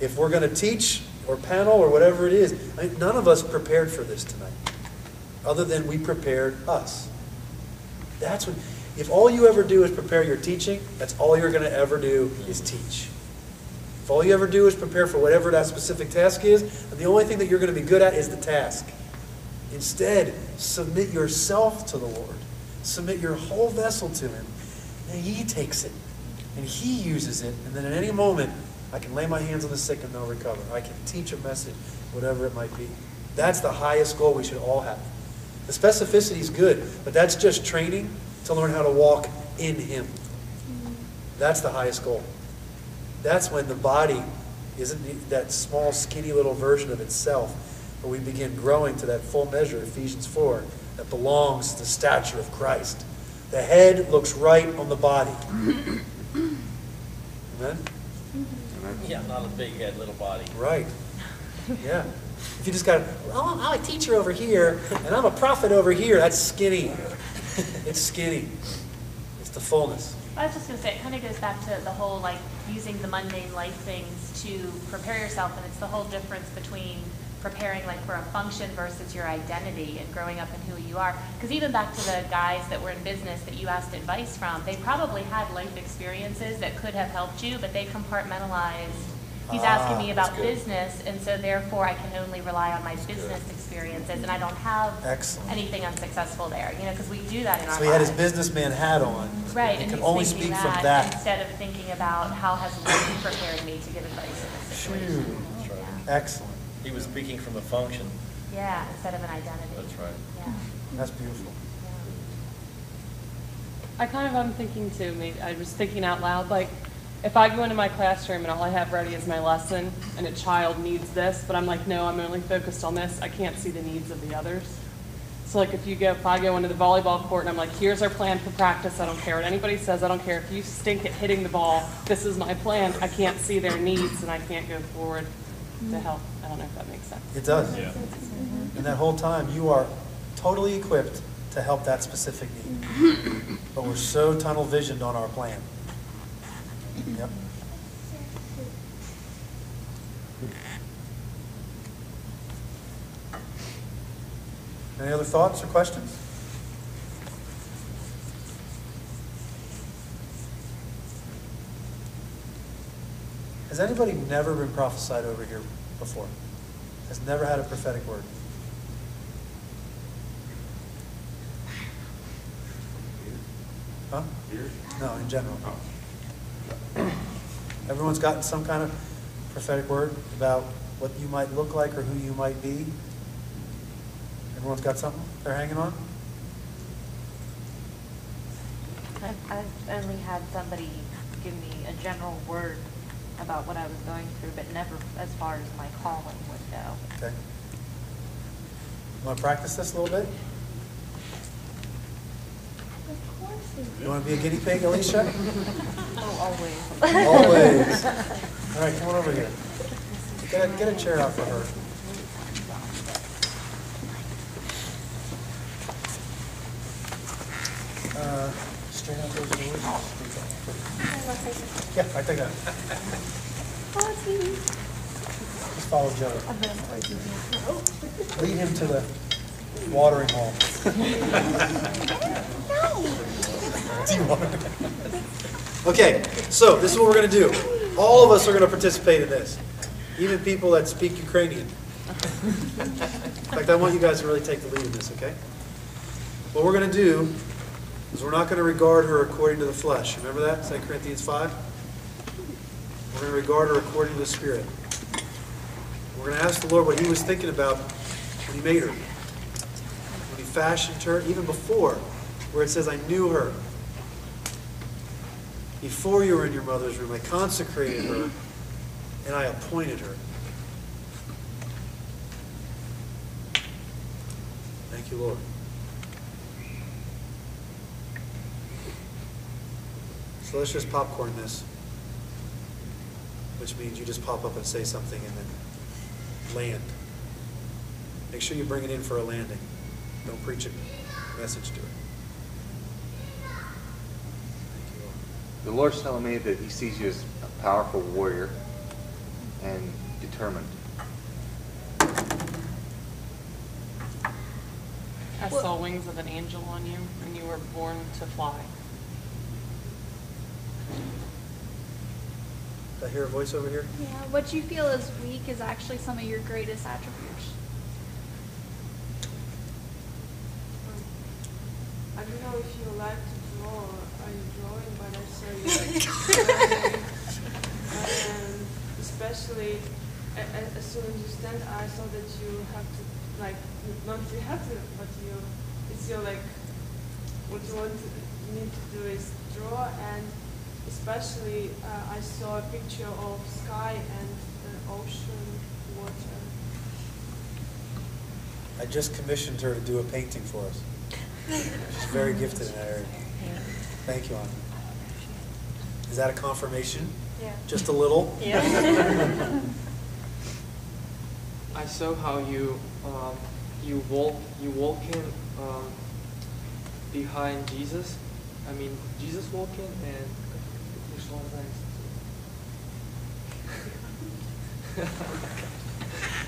If we're going to teach or panel or whatever it is, I mean, none of us prepared for this tonight, other than we prepared us. That's what, if all you ever do is prepare your teaching, that's all you're going to ever do is teach. If all you ever do is prepare for whatever that specific task is, the only thing that you're going to be good at is the task. Instead, submit yourself to the Lord. Submit your whole vessel to Him. And He takes it, and He uses it, and then at any moment, I can lay my hands on the sick and they'll recover. I can teach a message, whatever it might be. That's the highest goal we should all have. The specificity is good, but that's just training to learn how to walk in Him. That's the highest goal. That's when the body isn't that small, skinny little version of itself, but we begin growing to that full measure, Ephesians 4, that belongs to the stature of Christ. The head looks right on the body. Amen? Yeah, not a big head, little body. Right. Yeah. If you just got, well, I'm a teacher over here, and I'm a prophet over here, that's skinny. It's skinny. It's the fullness. I was just gonna say, it kind of goes back to the whole, like, using the mundane life things to prepare yourself, and it's the whole difference between preparing, like, for a function versus your identity and growing up and who you are. Because even back to the guys that were in business that you asked advice from, they probably had life experiences that could have helped you, but they compartmentalized. He's asking me Ah, about good. business, and so therefore I can only rely on my business experiences, and I don't have Excellent. anything unsuccessful there, you know, because we do that in our So he had his businessman hat on. Right, He and can he's only thinking speak from that, that. instead of thinking about how has life prepared me to give advice in this situation. Phew. That's right. Excellent. He was speaking from a function. Yeah, instead of an identity. That's right. Yeah. That's beautiful. I kind of I'm thinking too, maybe, I was thinking out loud, like, if I go into my classroom and all I have ready is my lesson and a child needs this, but I'm like, no, I'm only focused on this, I can't see the needs of the others. So like if you go, if I go into the volleyball court and I'm like, here's our plan for practice, I don't care what anybody says, I don't care if you stink at hitting the ball, this is my plan, I can't see their needs and I can't go forward to help. I don't know if that makes sense. It does. Yeah. And that whole time, you are totally equipped to help that specific need. But we're so tunnel visioned on our plan. Yep. Any other thoughts or questions? Has anybody never been prophesied over here before? Has never had a prophetic word? Huh? Here? No, in general. Oh. Everyone's gotten some kind of prophetic word about what you might look like or who you might be? Everyone's got something they're hanging on? I've, I've only had somebody give me a general word about what I was going through, but never as far as my calling would go. Okay. You want to practice this a little bit? You want to be a guinea pig, Alicia? Oh, always. Always. All right, come on over here. Get a, get a chair out for her. Uh, Straight out those doors. Yeah, I think that. Just follow Joe. Lead him to the watering hole. Okay, so this is what we're going to do. All of us are going to participate in this, even people that speak Ukrainian. In fact, I want you guys to really take the lead in this, okay? What we're going to do is we're not going to regard her according to the flesh. Remember that, 2 Corinthians 5? We're going to regard her according to the Spirit. We're going to ask the Lord what He was thinking about when He made her, fashioned her, even before, where it says, I knew her. Before you were in your mother's room, I consecrated her and I appointed her. Thank you, Lord. So let's just popcorn this, which means you just pop up and say something and then land. Make sure you bring it in for a landing. Don't preach a message to it. Thank you. The Lord's telling me that He sees you as a powerful warrior and determined. I saw wings of an angel on you, and you were born to fly. Did I hear a voice over here? Yeah, what you feel is weak is actually some of your greatest attributes. I don't know if you like to draw, are you drawing, but I saw you like And especially, a- a- as soon as you stand, I saw that you have to, like, not you have to, but you, it's your like, what you want to, need to do is draw and especially, uh, I saw a picture of sky and uh, ocean, water. I just commissioned her to do a painting for us. She's very gifted in that area. Thank you, Anna. Is that a confirmation? Yeah. Just a little? Yeah. I saw how you um, you walk you walking um, behind Jesus. I mean Jesus walking and which one is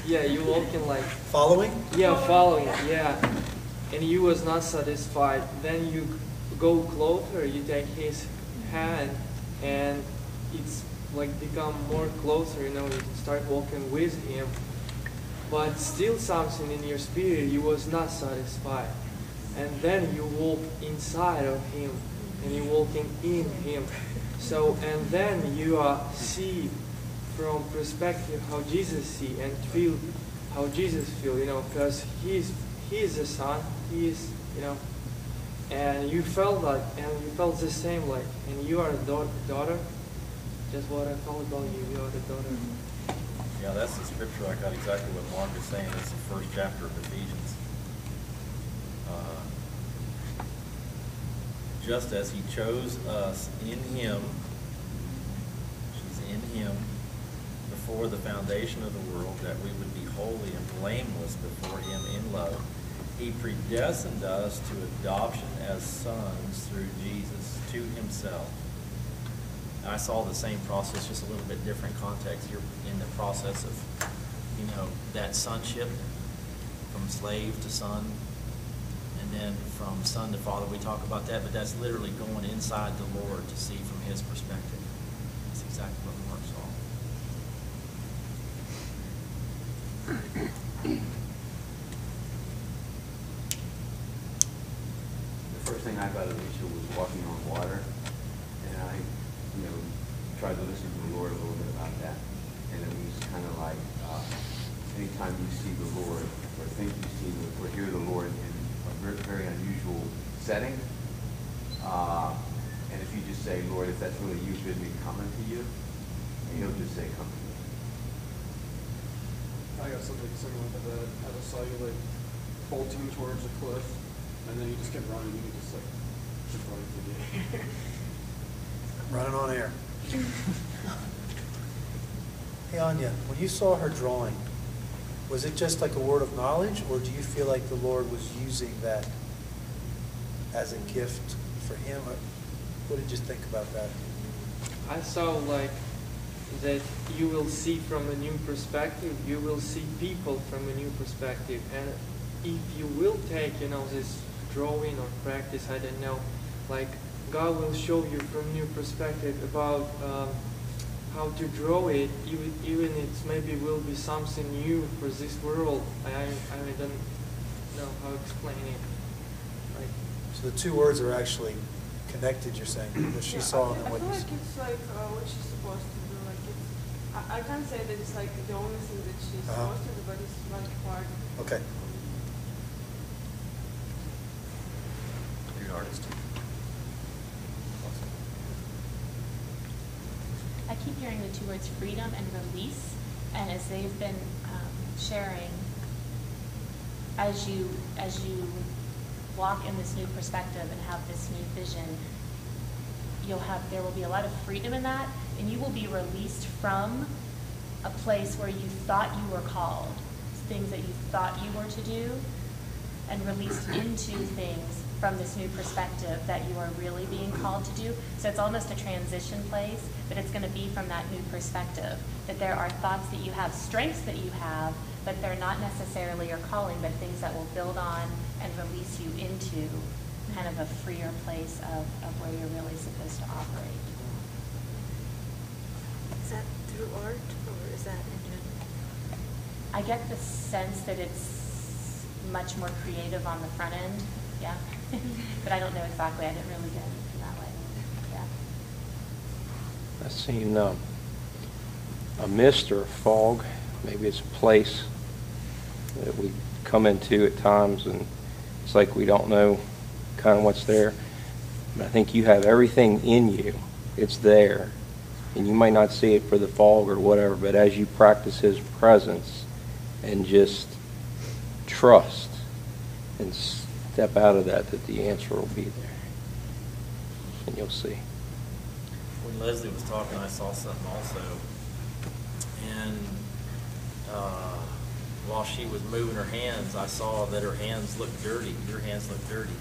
Yeah, you walking like Following? yeah, following, yeah. And you was not satisfied. Then you go closer, you take his hand and it's like become more closer, you know, you start walking with him. But still something in your spirit you was not satisfied. And then you walk inside of him and you walking in him. So and then you uh, see from perspective how Jesus see and feel how Jesus feel, you know, because he's he's the son, he is, you know, and you felt like, and you felt the same like, and you are a da- daughter. Just what I felt about you, you are the daughter. Yeah, that's the scripture. I got exactly what Mark is saying. It's the first chapter of Ephesians. Uh, Just as he chose us in him, she's in him, before the foundation of the world, that we would be holy and blameless before him in love. He predestined us to adoption as sons through Jesus to himself. And I saw the same process, just a little bit different context. You're in the process of, you know, that sonship from slave to son, and then from son to father. We talk about that, but that's literally going inside the Lord to see from his perspective. That's exactly what Mark saw. The first thing I got of Alicia was walking on water, and I, you know, tried to listen to the Lord a little bit about that. And it was kind of like, uh, anytime you see the Lord, or think you see the, or hear the Lord in a very, very unusual setting, uh, and if you just say, Lord, if that's really you, bid me come unto you, he'll just say, come to me. I got something similar to that. I just saw you like bolting towards a cliff, and then you just kept running. You just like just running through the air. Running on air. Hey Anya, when you saw her drawing, was it just like a word of knowledge, or do you feel like the Lord was using that as a gift for him? Or What did you think about that? I saw like that you will see from a new perspective, you will see people from a new perspective. And if you will take, you know, this drawing or practice, I don't know, like God will show you from new perspective about um, how to draw it, even, even it maybe will be something new for this world. I, I, I don't know how to explain it. Like, So the two words are actually connected, you're saying, what she Yeah, saw I, and I what feel you like it's like uh, what she's supposed to do. Like it's, I, I can't say that it's like the only thing that she's Uh-huh. supposed to do, but it's like part. Okay. You're an artist. I keep hearing the two words freedom and release, and as they've been um, sharing, as you as you walk in this new perspective and have this new vision, you'll have, there will be a lot of freedom in that, and you will be released from a place where you thought you were called, things that you thought you were to do, and released into things from this new perspective that you are really being called to do. So it's almost a transition place, but it's going to be from that new perspective. That there are thoughts that you have, strengths that you have, but they're not necessarily your calling, but things that will build on and release you into kind of a freer place of, of where you're really supposed to operate. Is that through art or is that in general? I get the sense that it's much more creative on the front end, yeah. But I don't know exactly, I didn't really get into that way, yeah. I've seen um, a mist or a fog, maybe it's a place that we come into at times, and it's like we don't know kind of what's there. But I think you have everything in you. It's there. And you may not see it for the fog or whatever, but as you practice His presence and just trust and step out of that, that the answer will be there. And you'll see. When Leslie was talking, I saw something also. And uh, while she was moving her hands, I saw that her hands looked dirty. Your hands look dirty,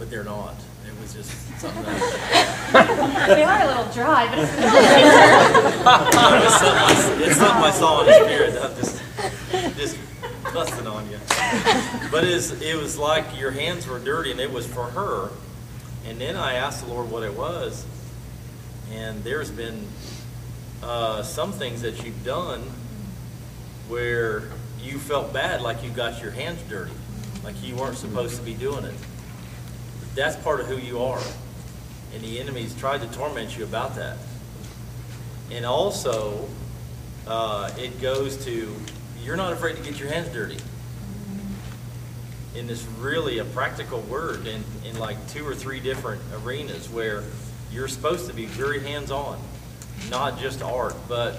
but they're not. It was just something that. They are a little dry, but it's it's, something I, it's something I saw in the spirit. Busting on you. But it was like your hands were dirty, and it was for her. And then I asked the Lord what it was, and there's been uh, some things that you've done where you felt bad, like you got your hands dirty, like you weren't supposed to be doing it. That's part of who you are. And the enemy's tried to torment you about that. And also, uh, it goes to you're not afraid to get your hands dirty. And this really a practical word in, in like two or three different arenas where you're supposed to be very hands on, not just art, but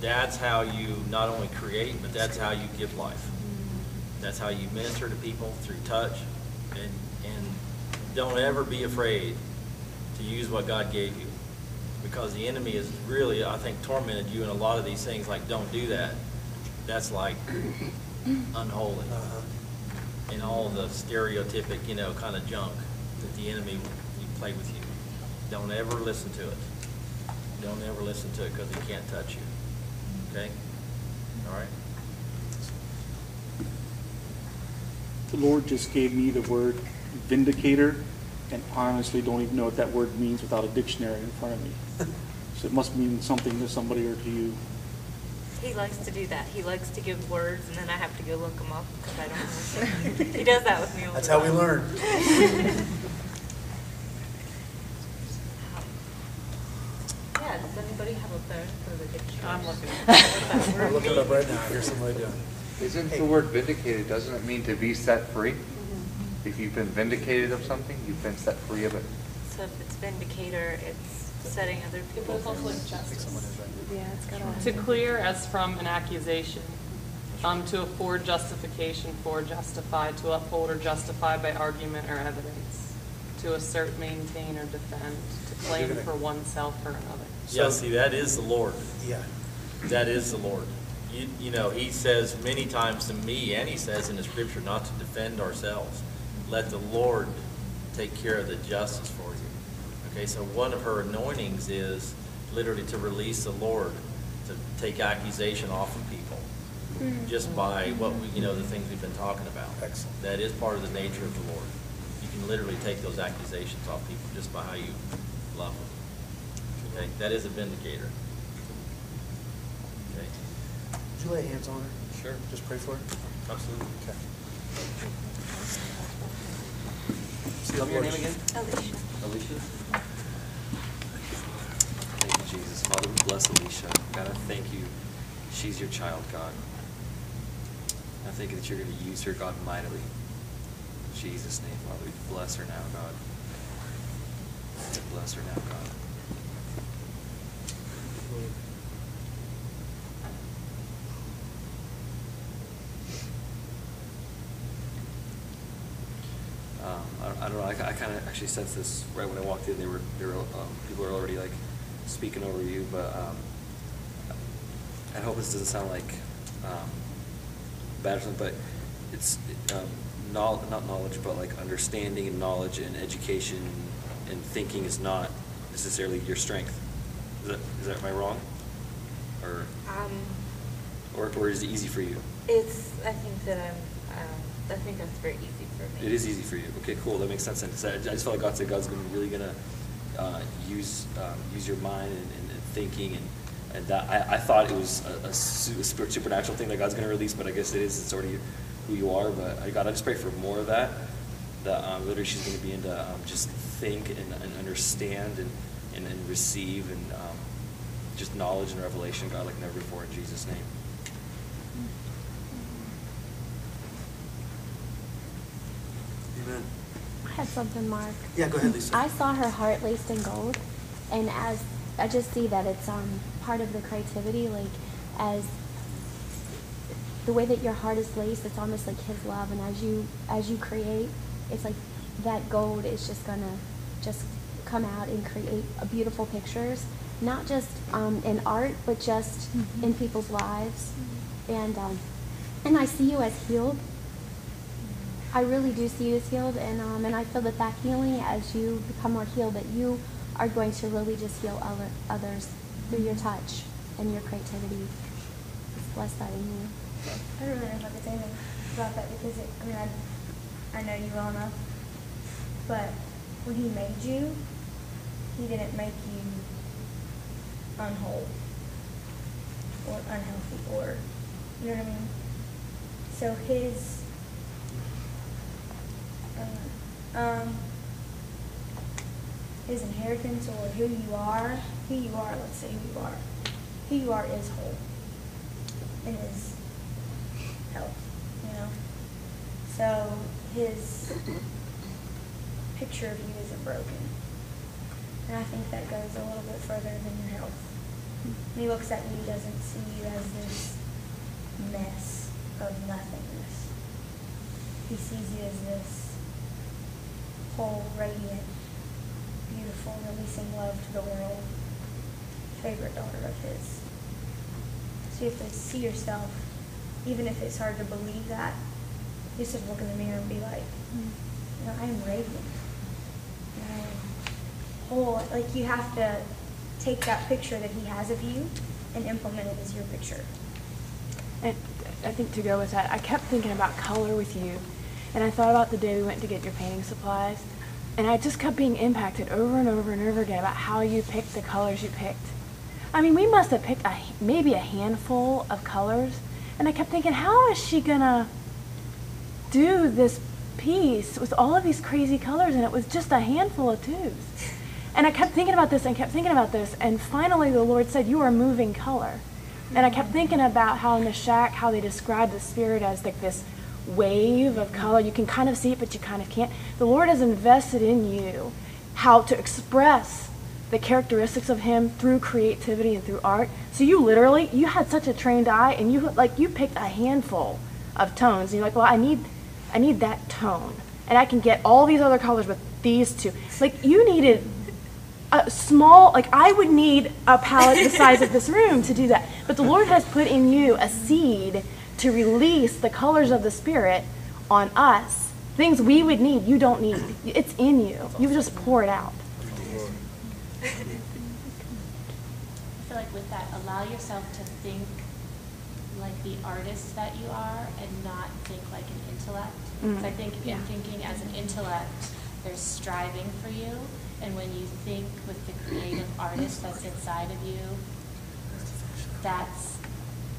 that's how you not only create, but that's how you give life. That's how you minister to people through touch. And, and don't ever be afraid to use what God gave you. Because the enemy is really, I think, tormented you in a lot of these things, like don't do that. That's like unholy. Uh-huh. And all the stereotypic, you know, kind of junk that the enemy you play with you. Don't ever listen to it. Don't ever listen to it because he can't touch you. Okay? All right? The Lord just gave me the word vindicator, and honestly don't even know what that word means without a dictionary in front of me. So it must mean something to somebody or to you. He likes to do that. He likes to give words, and then I have to go look them up because I don't know. he does that with me all That's the how we learn. Yeah, does anybody have a phone for the dictionary? I'm looking. I'm looking it up right now. Here's somebody doing. Isn't the word vindicated, doesn't it mean to be set free? If you've been vindicated of something, you've been set free of it. So if it's vindicator, it's setting other people. But it's also like I think someone is right. Yeah, it's got all. To clear as from an accusation, um, to afford justification for, justify, to uphold or justify by argument or evidence, to assert, maintain, or defend, to claim for oneself or another. Yeah, see, that is the Lord. Yeah. That is the Lord. You, you know, he says many times to me, and he says in the scripture, not to defend ourselves. Let the Lord take care of the justice for you. Okay, so one of her anointings is literally to release the Lord, to take accusation off of people, hmm. just by what we, you know, the things we've been talking about. Excellent. That is part of the nature of the Lord. You can literally take those accusations off people just by how you love them. Okay, that is a vindicator. Okay. Would you lay hands on her? Sure. Just pray for her? Absolutely. Okay. Tell me your name again? Alicia. Alicia? Jesus. Father, we bless Alicia. God, I thank you. She's your child, God. I thank you that you're going to use her, God, mightily. In Jesus' name, Father, we bless her now, God. Bless her now, God. Um, I don't, I don't know, I, I kind of actually sensed this right when I walked in, they were, they were, um, people were already like speaking over you, but, um, I hope this doesn't sound like, um, bad or something, but it's, um, knowl- not knowledge, but like understanding and knowledge and education and thinking is not necessarily your strength. Is that, is that, am I wrong? Or, Um, or, or is it easy for you? it's, I think that I'm, um, I think that's very easy for me. It is easy for you. Okay, cool. That makes sense. And I just felt like God said God's gonna really gonna uh, use um, use your mind and, and, and thinking and and that I, I thought it was a, a, super- supernatural thing that God's gonna release, but I guess it is. It's already who you are. But I, God, I just pray for more of that. That um, literally she's gonna be into um, just think and, and understand and, and, and receive and um, just knowledge and revelation, God, like never before in Jesus' name. Amen. I had something, Mark. Yeah, go ahead, Lisa. I saw her heart laced in gold, and as I just see that it's um part of the creativity, like as the way that your heart is laced, it's almost like His love, and as you as you create, it's like that gold is just gonna just come out and create a beautiful pictures, not just um, in art, but just in people's lives, and um, and I see you as healed. I really do see you as healed, and um, and I feel that that healing, as you become more healed, that you are going to really just heal other others through your touch and your creativity. Just bless that in you. I don't really know if I could say anything about that because it, I mean, I, I know you well enough, but when he made you, he didn't make you unwhole or unhealthy or, you know what I mean? So his, um, his inheritance or who you are, who you are, let's say who you are, who you are is whole in his health, you know? So his picture of you isn't broken. And I think that goes a little bit further than your health. When he looks at you, he doesn't see you as this mess of nothingness. He sees you as this whole, radiant, beautiful, releasing love to the world, favorite daughter of his. So you have to see yourself, even if it's hard to believe that, you just have to look in the mirror and be like, hmm, you know, I am radiant. Whole. Like you have to take that picture that he has of you and implement it as your picture. And I think to go with that, I kept thinking about color with you. And I thought about the day we went to get your painting supplies. And I just kept being impacted over and over and over again about how you picked the colors you picked. I mean, we must have picked a, maybe a handful of colors. And I kept thinking, how is she to do this piece with all of these crazy colors? And it was just a handful of tubes. And I kept thinking about this and kept thinking about this. And finally, the Lord said, You are moving color. And I kept thinking about how in the shack, how they described the spirit as like this wave of color. You can kind of see it, but you kind of can't. The Lord has invested in you how to express the characteristics of Him through creativity and through art. So you literally, you had such a trained eye, and you like you picked a handful of tones. And you're like, well, I need, I need that tone, and I can get all these other colors with these two. Like you needed a small, like I would need a palette the size of this room to do that. But the Lord has put in you a seed to release the colors of the Spirit on us. Things we would need, you don't need. It's in you. You just pour it out. I feel like with that, allow yourself to think like the artist that you are and not think like an intellect. 'Cause I Mm. think Yeah. in thinking as an intellect, there's striving for you. And when you think with the creative artist that's inside of you, that's,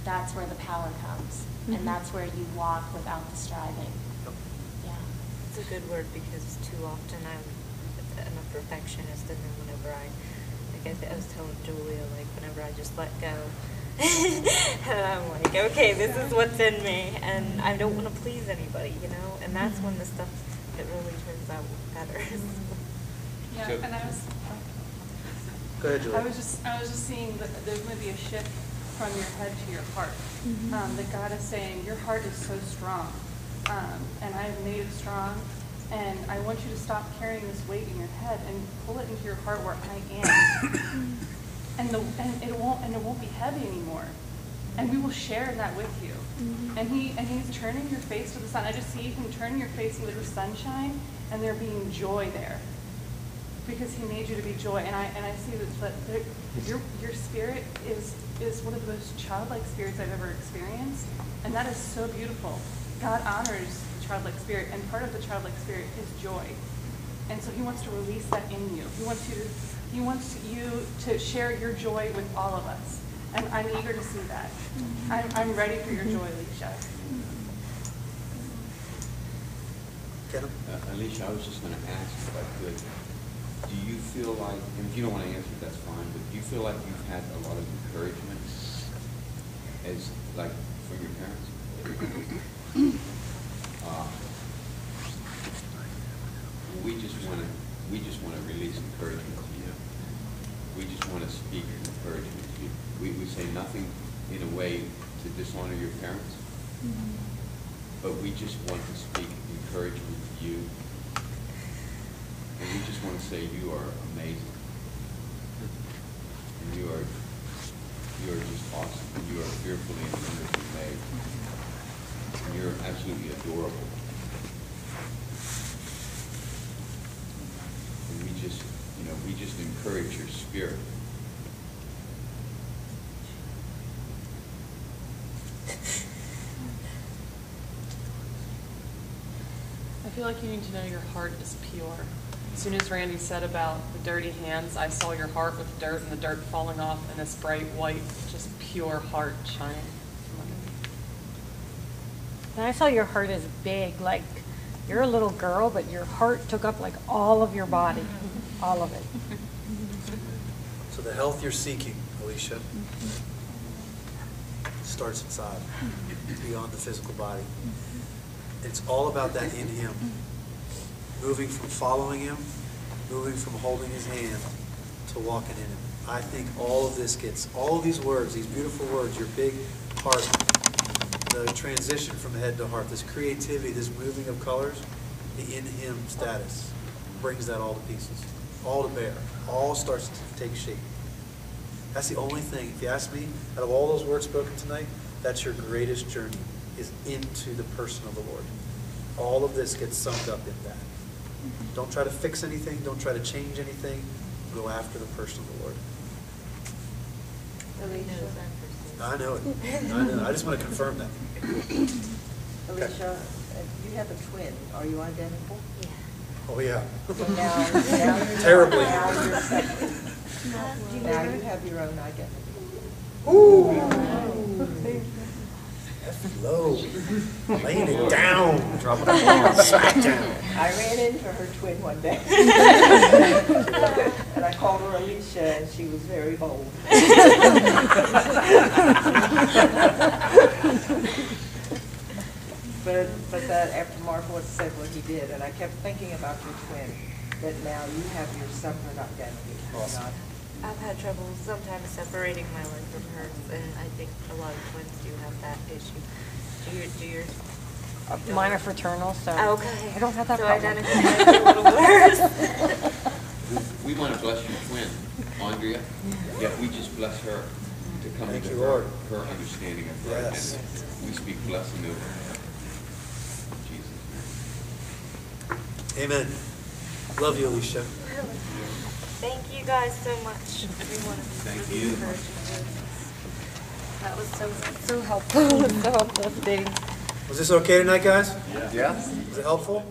that's where the power comes. Mhm. And that's where you walk without the striving. Yeah. It's a good word because too often I'm I'm a perfectionist, and then whenever I, like I, th- I was telling Julia, like whenever I just let go, and I'm like, okay, this is what's in me, and I don't want to please anybody, you know, and that's when the stuff it really turns out better. Yeah, and I was. Go ahead, Julie. I was just, I was just seeing that there's going to be a shift from your head to your heart. Mhm. Um, that God is saying, your heart is so strong, um, and I have made it strong, And I want you to stop carrying this weight in your head and pull it into your heart where I am. And the, and it won't, and it won't be heavy anymore. And we will share that with you. And he, and he's turning your face to the sun. I just see him turning your face into the sunshine and there being joy there. Because he made you to be joy. And I, and I see that, that your, your spirit is, is one of the most childlike spirits I've ever experienced. And that is so beautiful. God honors the childlike spirit, and part of the childlike spirit is joy. And so he wants to release that in you. He wants you to, he wants you to share your joy with all of us. And I'm eager to see that. I'm, I'm ready for your joy, Alicia. Get 'em? Uh, Alicia, I was just gonna ask if I could, do you feel like, and if you don't wanna answer, that's fine, but do you feel like you've had a lot of encouragement as, like, from your parents? Uh, We just wanna, we just wanna release encouragement to you. We just wanna speak encouragement to you. We, we say nothing in a way to dishonor your parents, but we just want to speak encouragement to you. And we just want to say you are amazing. And you are, you are just awesome. You are fearfully and wonderfully made. And you're absolutely adorable. And we just, you know, we just encourage your spirit. I feel like you need to know your heart is pure. As soon as Randy said about the dirty hands, I saw your heart with dirt and the dirt falling off and this bright white, just pure heart shining. And I saw your heart is big, like you're a little girl, but your heart took up like all of your body, all of it. So the health you're seeking, Alicia, starts inside, beyond the physical body. It's all about that in Him. Moving from following Him, moving from holding His hand to walking in Him. I think all of this gets, all of these words, these beautiful words, your big heart, the transition from head to heart, this creativity, this moving of colors, the in Him status brings that all to pieces, all to bear, all starts to take shape. That's the only thing, if you ask me, out of all those words spoken tonight, that's your greatest journey, is into the person of the Lord. All of this gets summed up in that. Don't try to fix anything, don't try to change anything, go after the person of the Lord. I know it, I know, I just want to confirm that. Alicia, uh, you have a twin. Are you identical? Yeah. Oh, yeah. So now, now. Terribly. Now you're. Now you have your own identity. Low, laying it down. Drop it down. Smack down. I ran into her twin one day. And I called her Alicia, and she was very bold. But, but that, after Mark what said what he did, and I kept thinking about your twin, that now you have your separate identity. Awesome. Not- I've had trouble sometimes separating my life from hers, and I think a lot of twins do have that issue. Do you, do yours? Uh, mine are fraternal, so oh, Okay. I don't have that So problem. identity a little worse. We want to bless your twin, Andrea. Yeah, we just bless her to come Thank into her, her understanding of her Yes. identity. We speak blessing over her. Jesus' Amen. Love you, Alicia. Thank you guys so much. Everyone Thank really you. That was so, so helpful, so uplifting. Was this okay tonight, guys? Yeah. Was it helpful?